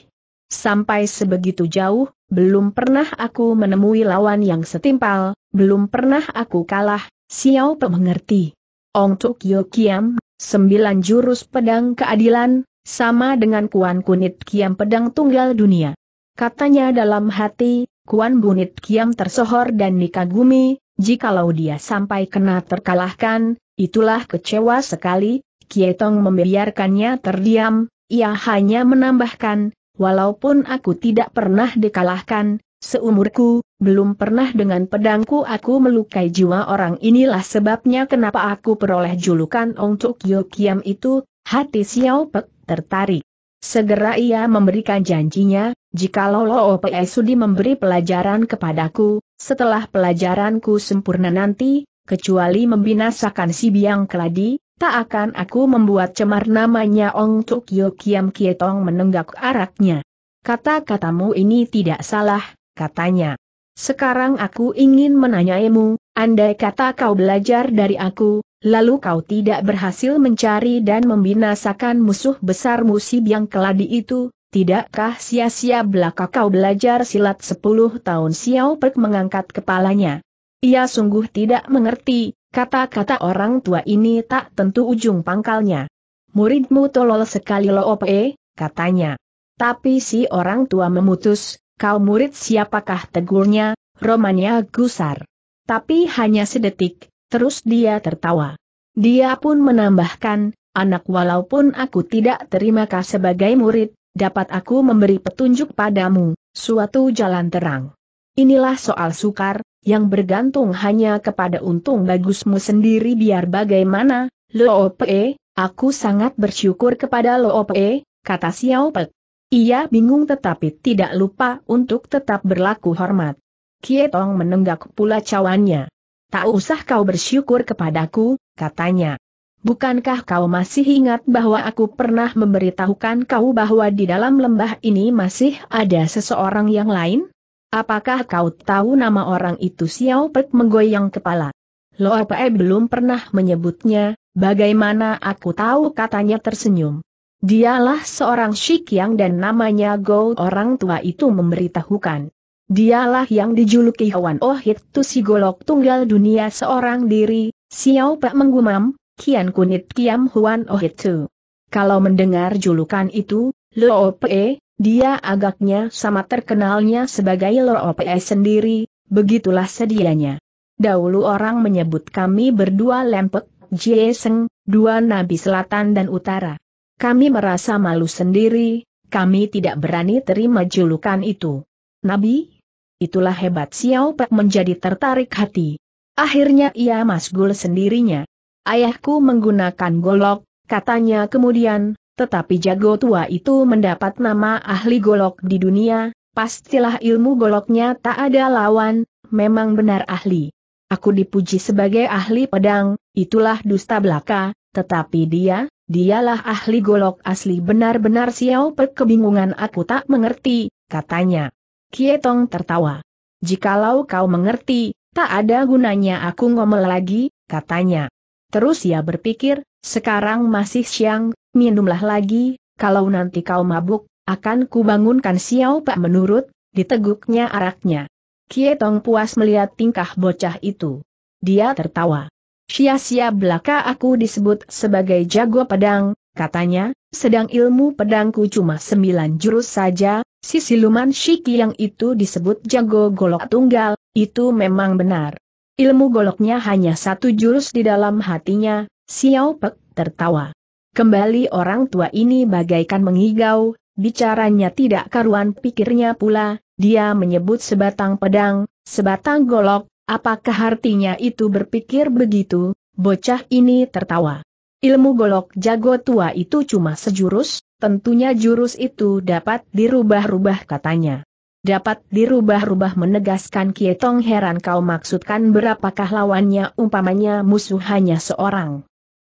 Sampai sebegitu jauh, belum pernah aku menemui lawan yang setimpal, belum pernah aku kalah, Xiao Pe mengerti. Ong Kyo Kiam, sembilan jurus pedang keadilan, sama dengan Kuan Kunit Kiam pedang tunggal dunia. Katanya dalam hati, Kuan Bunit Kiam tersohor dan dikagumi, jikalau dia sampai kena terkalahkan, itulah kecewa sekali, Kietong membiarkannya terdiam, ia hanya menambahkan, walaupun aku tidak pernah dikalahkan, Seumurku, belum pernah dengan pedangku aku melukai jiwa orang inilah sebabnya kenapa aku peroleh julukan Ong Tuk Kiam itu, hati Xiao Pek tertarik. Segera ia memberikan janjinya, jikalau Lo Pe Sudi memberi pelajaran kepadaku, setelah pelajaranku sempurna nanti, kecuali membinasakan si biang keladi, tak akan aku membuat cemar namanya Ong Tuk Yo Kiam Kietong menenggak araknya. Kata-katamu ini tidak salah, katanya. Sekarang aku ingin menanyaimu, andai kata kau belajar dari aku, lalu kau tidak berhasil mencari dan membinasakan musuh besar musib yang keladi itu, tidakkah sia-sia belaka kau belajar silat sepuluh tahun Xiao Pek mengangkat kepalanya. Ia sungguh tidak mengerti, kata-kata orang tua ini tak tentu ujung pangkalnya. Muridmu tolol sekali lo ope, katanya. Tapi si orang tua memutus, kau murid siapakah tegurnya, romannya gusar. Tapi hanya sedetik, terus dia tertawa. Dia pun menambahkan, anak walaupun aku tidak terima kau sebagai murid, dapat aku memberi petunjuk padamu, suatu jalan terang. Inilah soal sukar, yang bergantung hanya kepada untung bagusmu sendiri biar bagaimana, Loope, aku sangat bersyukur kepada Loope, kata Xiao Pek. Ia bingung tetapi tidak lupa untuk tetap berlaku hormat. Kietong menenggak pula cawannya. Tak usah kau bersyukur kepadaku, katanya. Bukankah kau masih ingat bahwa aku pernah memberitahukan kau bahwa di dalam lembah ini masih ada seseorang yang lain? Apakah kau tahu nama orang itu Xiao Pek menggoyang kepala? Lo apa belum pernah menyebutnya, bagaimana aku tahu katanya tersenyum. Dialah seorang Shikyang dan namanya Go orang tua itu memberitahukan. Dialah yang dijuluki Hawan Ohit tu si golok tunggal dunia seorang diri, Xiao Pak menggumam, Kian Kunit Kiam Huan Ohit tu. Kalau mendengar julukan itu, Lo Pe, dia agaknya sama terkenalnya sebagai Lo Pe sendiri, begitulah sedianya. Dahulu orang menyebut kami berdua lempek, Jeseng, dua nabi selatan dan utara. Kami merasa malu sendiri, kami tidak berani terima julukan itu. Nabi? Itulah hebat Xiao Pek menjadi tertarik hati. Akhirnya ia masgul sendirinya. Ayahku menggunakan golok, katanya kemudian, tetapi jago tua itu mendapat nama ahli golok di dunia, pastilah ilmu goloknya tak ada lawan, memang benar ahli. Aku dipuji sebagai ahli pedang, itulah dusta belaka, tetapi dia, Dialah ahli golok asli benar-benar Xiao Pek kebingungan aku tak mengerti, katanya. Kietong tertawa. Jikalau kau mengerti, tak ada gunanya aku ngomel lagi, katanya. Terus ia berpikir, sekarang masih siang, minumlah lagi, kalau nanti kau mabuk, akan kubangunkan Xiao Pek menurut, diteguknya araknya. Kietong puas melihat tingkah bocah itu. Dia tertawa. Sia-sia belaka aku disebut sebagai jago pedang, katanya, sedang ilmu pedangku cuma sembilan jurus saja, si siluman Shiki yang itu disebut jago golok tunggal, itu memang benar. Ilmu goloknya hanya satu jurus di dalam hatinya, Xiao Pek tertawa. Kembali orang tua ini bagaikan mengigau, bicaranya tidak karuan pikirnya pula, dia menyebut sebatang pedang, sebatang golok, apakah artinya itu berpikir begitu, bocah ini tertawa. Ilmu golok jago tua itu cuma sejurus, tentunya jurus itu dapat dirubah-rubah katanya. Dapat dirubah-rubah menegaskan Kietong heran kau maksudkan berapakah lawannya umpamanya musuh hanya seorang.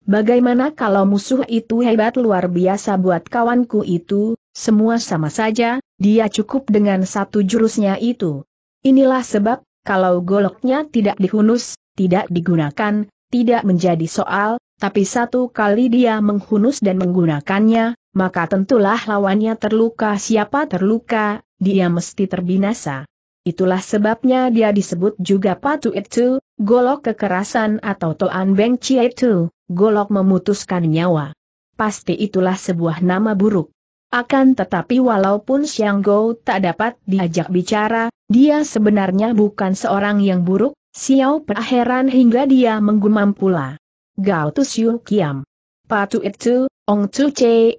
Bagaimana kalau musuh itu hebat luar biasa buat kawanku itu, semua sama saja, dia cukup dengan satu jurusnya itu. Inilah sebab, kalau goloknya tidak dihunus, tidak digunakan, tidak menjadi soal, tapi satu kali dia menghunus dan menggunakannya, maka tentulah lawannya terluka siapa terluka, dia mesti terbinasa. Itulah sebabnya dia disebut juga patu itu, golok kekerasan atau toan beng itu golok memutuskan nyawa. Pasti itulah sebuah nama buruk. Akan tetapi walaupun Xiang Gou tak dapat diajak bicara, dia sebenarnya bukan seorang yang buruk, Xiao heran hingga dia menggumam pula. Gao Tu Siu Kiam. Patu itu, Ong Tu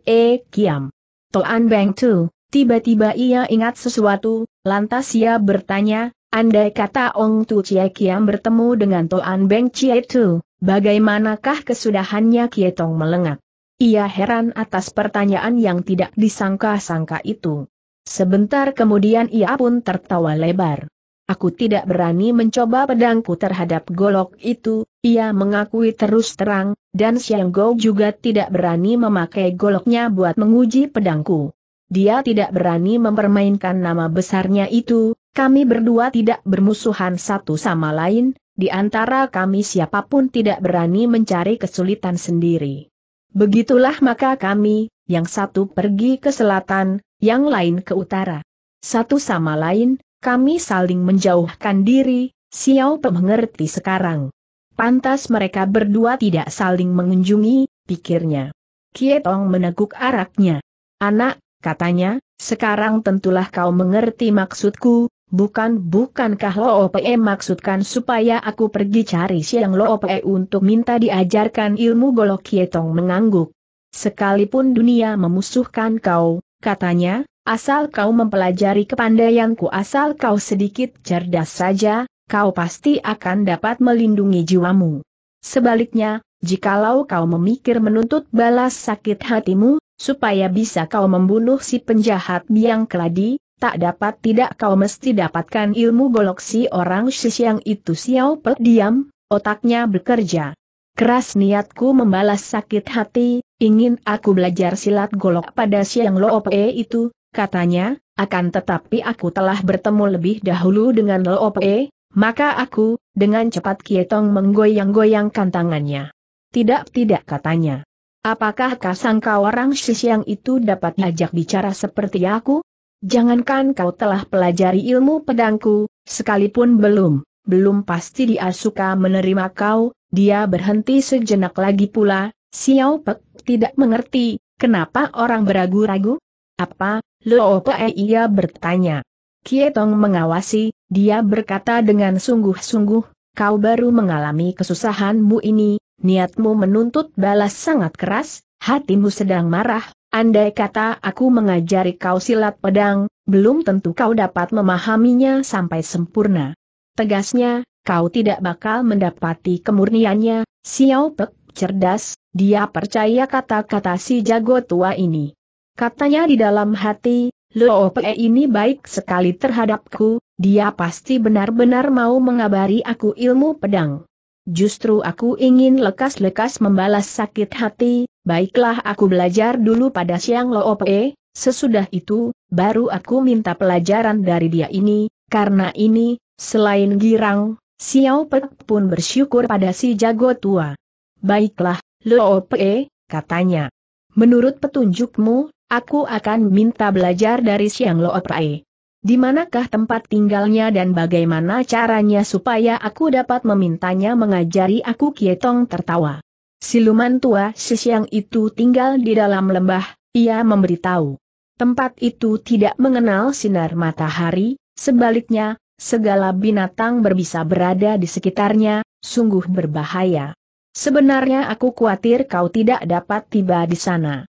E Kiam. Toan Beng Tu, tiba-tiba ia ingat sesuatu, lantas ia bertanya, andai kata Ong Tu Cie Kiam bertemu dengan Toan Beng Cie Tu, Bagaimanakah kesudahannya Kietong melengak? Ia heran atas pertanyaan yang tidak disangka-sangka itu. Sebentar kemudian ia pun tertawa lebar. Aku tidak berani mencoba pedangku terhadap golok itu, ia mengakui terus terang, dan Xiang Gou juga tidak berani memakai goloknya buat menguji pedangku. Dia tidak berani mempermainkan nama besarnya itu, kami berdua tidak bermusuhan satu sama lain, di antara kami siapa pun tidak berani mencari kesulitan sendiri. Begitulah maka kami, yang satu pergi ke selatan, yang lain ke utara. Satu sama lain, kami saling menjauhkan diri, Xiao Pe mengerti sekarang. Pantas mereka berdua tidak saling mengunjungi, pikirnya. Kietong meneguk araknya. Anak, katanya, sekarang tentulah kau mengerti maksudku, Bukan bukankah Lo Pe maksudkan supaya aku pergi cari siang Lo Pe untuk minta diajarkan ilmu golok kietong mengangguk. Sekalipun dunia memusuhkan kau, katanya, asal kau mempelajari kepandaianku asal kau sedikit cerdas saja, kau pasti akan dapat melindungi jiwamu. Sebaliknya, jikalau kau memikir menuntut balas sakit hatimu, supaya bisa kau membunuh si penjahat biang keladi, tak dapat tidak kau mesti dapatkan ilmu golok si orang yang itu Xiao Pe diam, otaknya bekerja. Keras niatku membalas sakit hati, ingin aku belajar silat golok pada siang Lo Pe itu, katanya, akan tetapi aku telah bertemu lebih dahulu dengan Lo Pe, maka aku, dengan cepat Kietong menggoyang-goyangkan tangannya. Tidak-tidak katanya. Apakah kasangka orang yang itu dapat diajak bicara seperti aku? Jangankan kau telah pelajari ilmu pedangku, sekalipun belum, belum pasti dia suka menerima kau, dia berhenti sejenak lagi pula, Xiao Pek tidak mengerti, kenapa orang beragu-ragu? Apa, Lo Pe ia bertanya. Kietong mengawasi, dia berkata dengan sungguh-sungguh, kau baru mengalami kesusahanmu ini, niatmu menuntut balas sangat keras, hatimu sedang marah, Andai kata aku mengajari kau silat pedang, belum tentu kau dapat memahaminya sampai sempurna. Tegasnya, kau tidak bakal mendapati kemurniannya, Xiao Pek cerdas, dia percaya kata-kata si jago tua ini. Katanya di dalam hati, Lo Pe ini baik sekali terhadapku, dia pasti benar-benar mau mengabari aku ilmu pedang. Justru aku ingin lekas-lekas membalas sakit hati, baiklah aku belajar dulu pada Siang Lo Ope, sesudah itu, baru aku minta pelajaran dari dia ini, karena ini, selain girang, Xiao Pek pun bersyukur pada si jago tua. Baiklah, Lo Ope, katanya. Menurut petunjukmu, aku akan minta belajar dari Siang Lo Ope. Di manakah tempat tinggalnya dan bagaimana caranya supaya aku dapat memintanya mengajari aku Kietong tertawa. Siluman tua Sisiang itu tinggal di dalam lembah, ia memberitahu. Tempat itu tidak mengenal sinar matahari, sebaliknya, segala binatang berbisa berada di sekitarnya, sungguh berbahaya. Sebenarnya aku khawatir kau tidak dapat tiba di sana.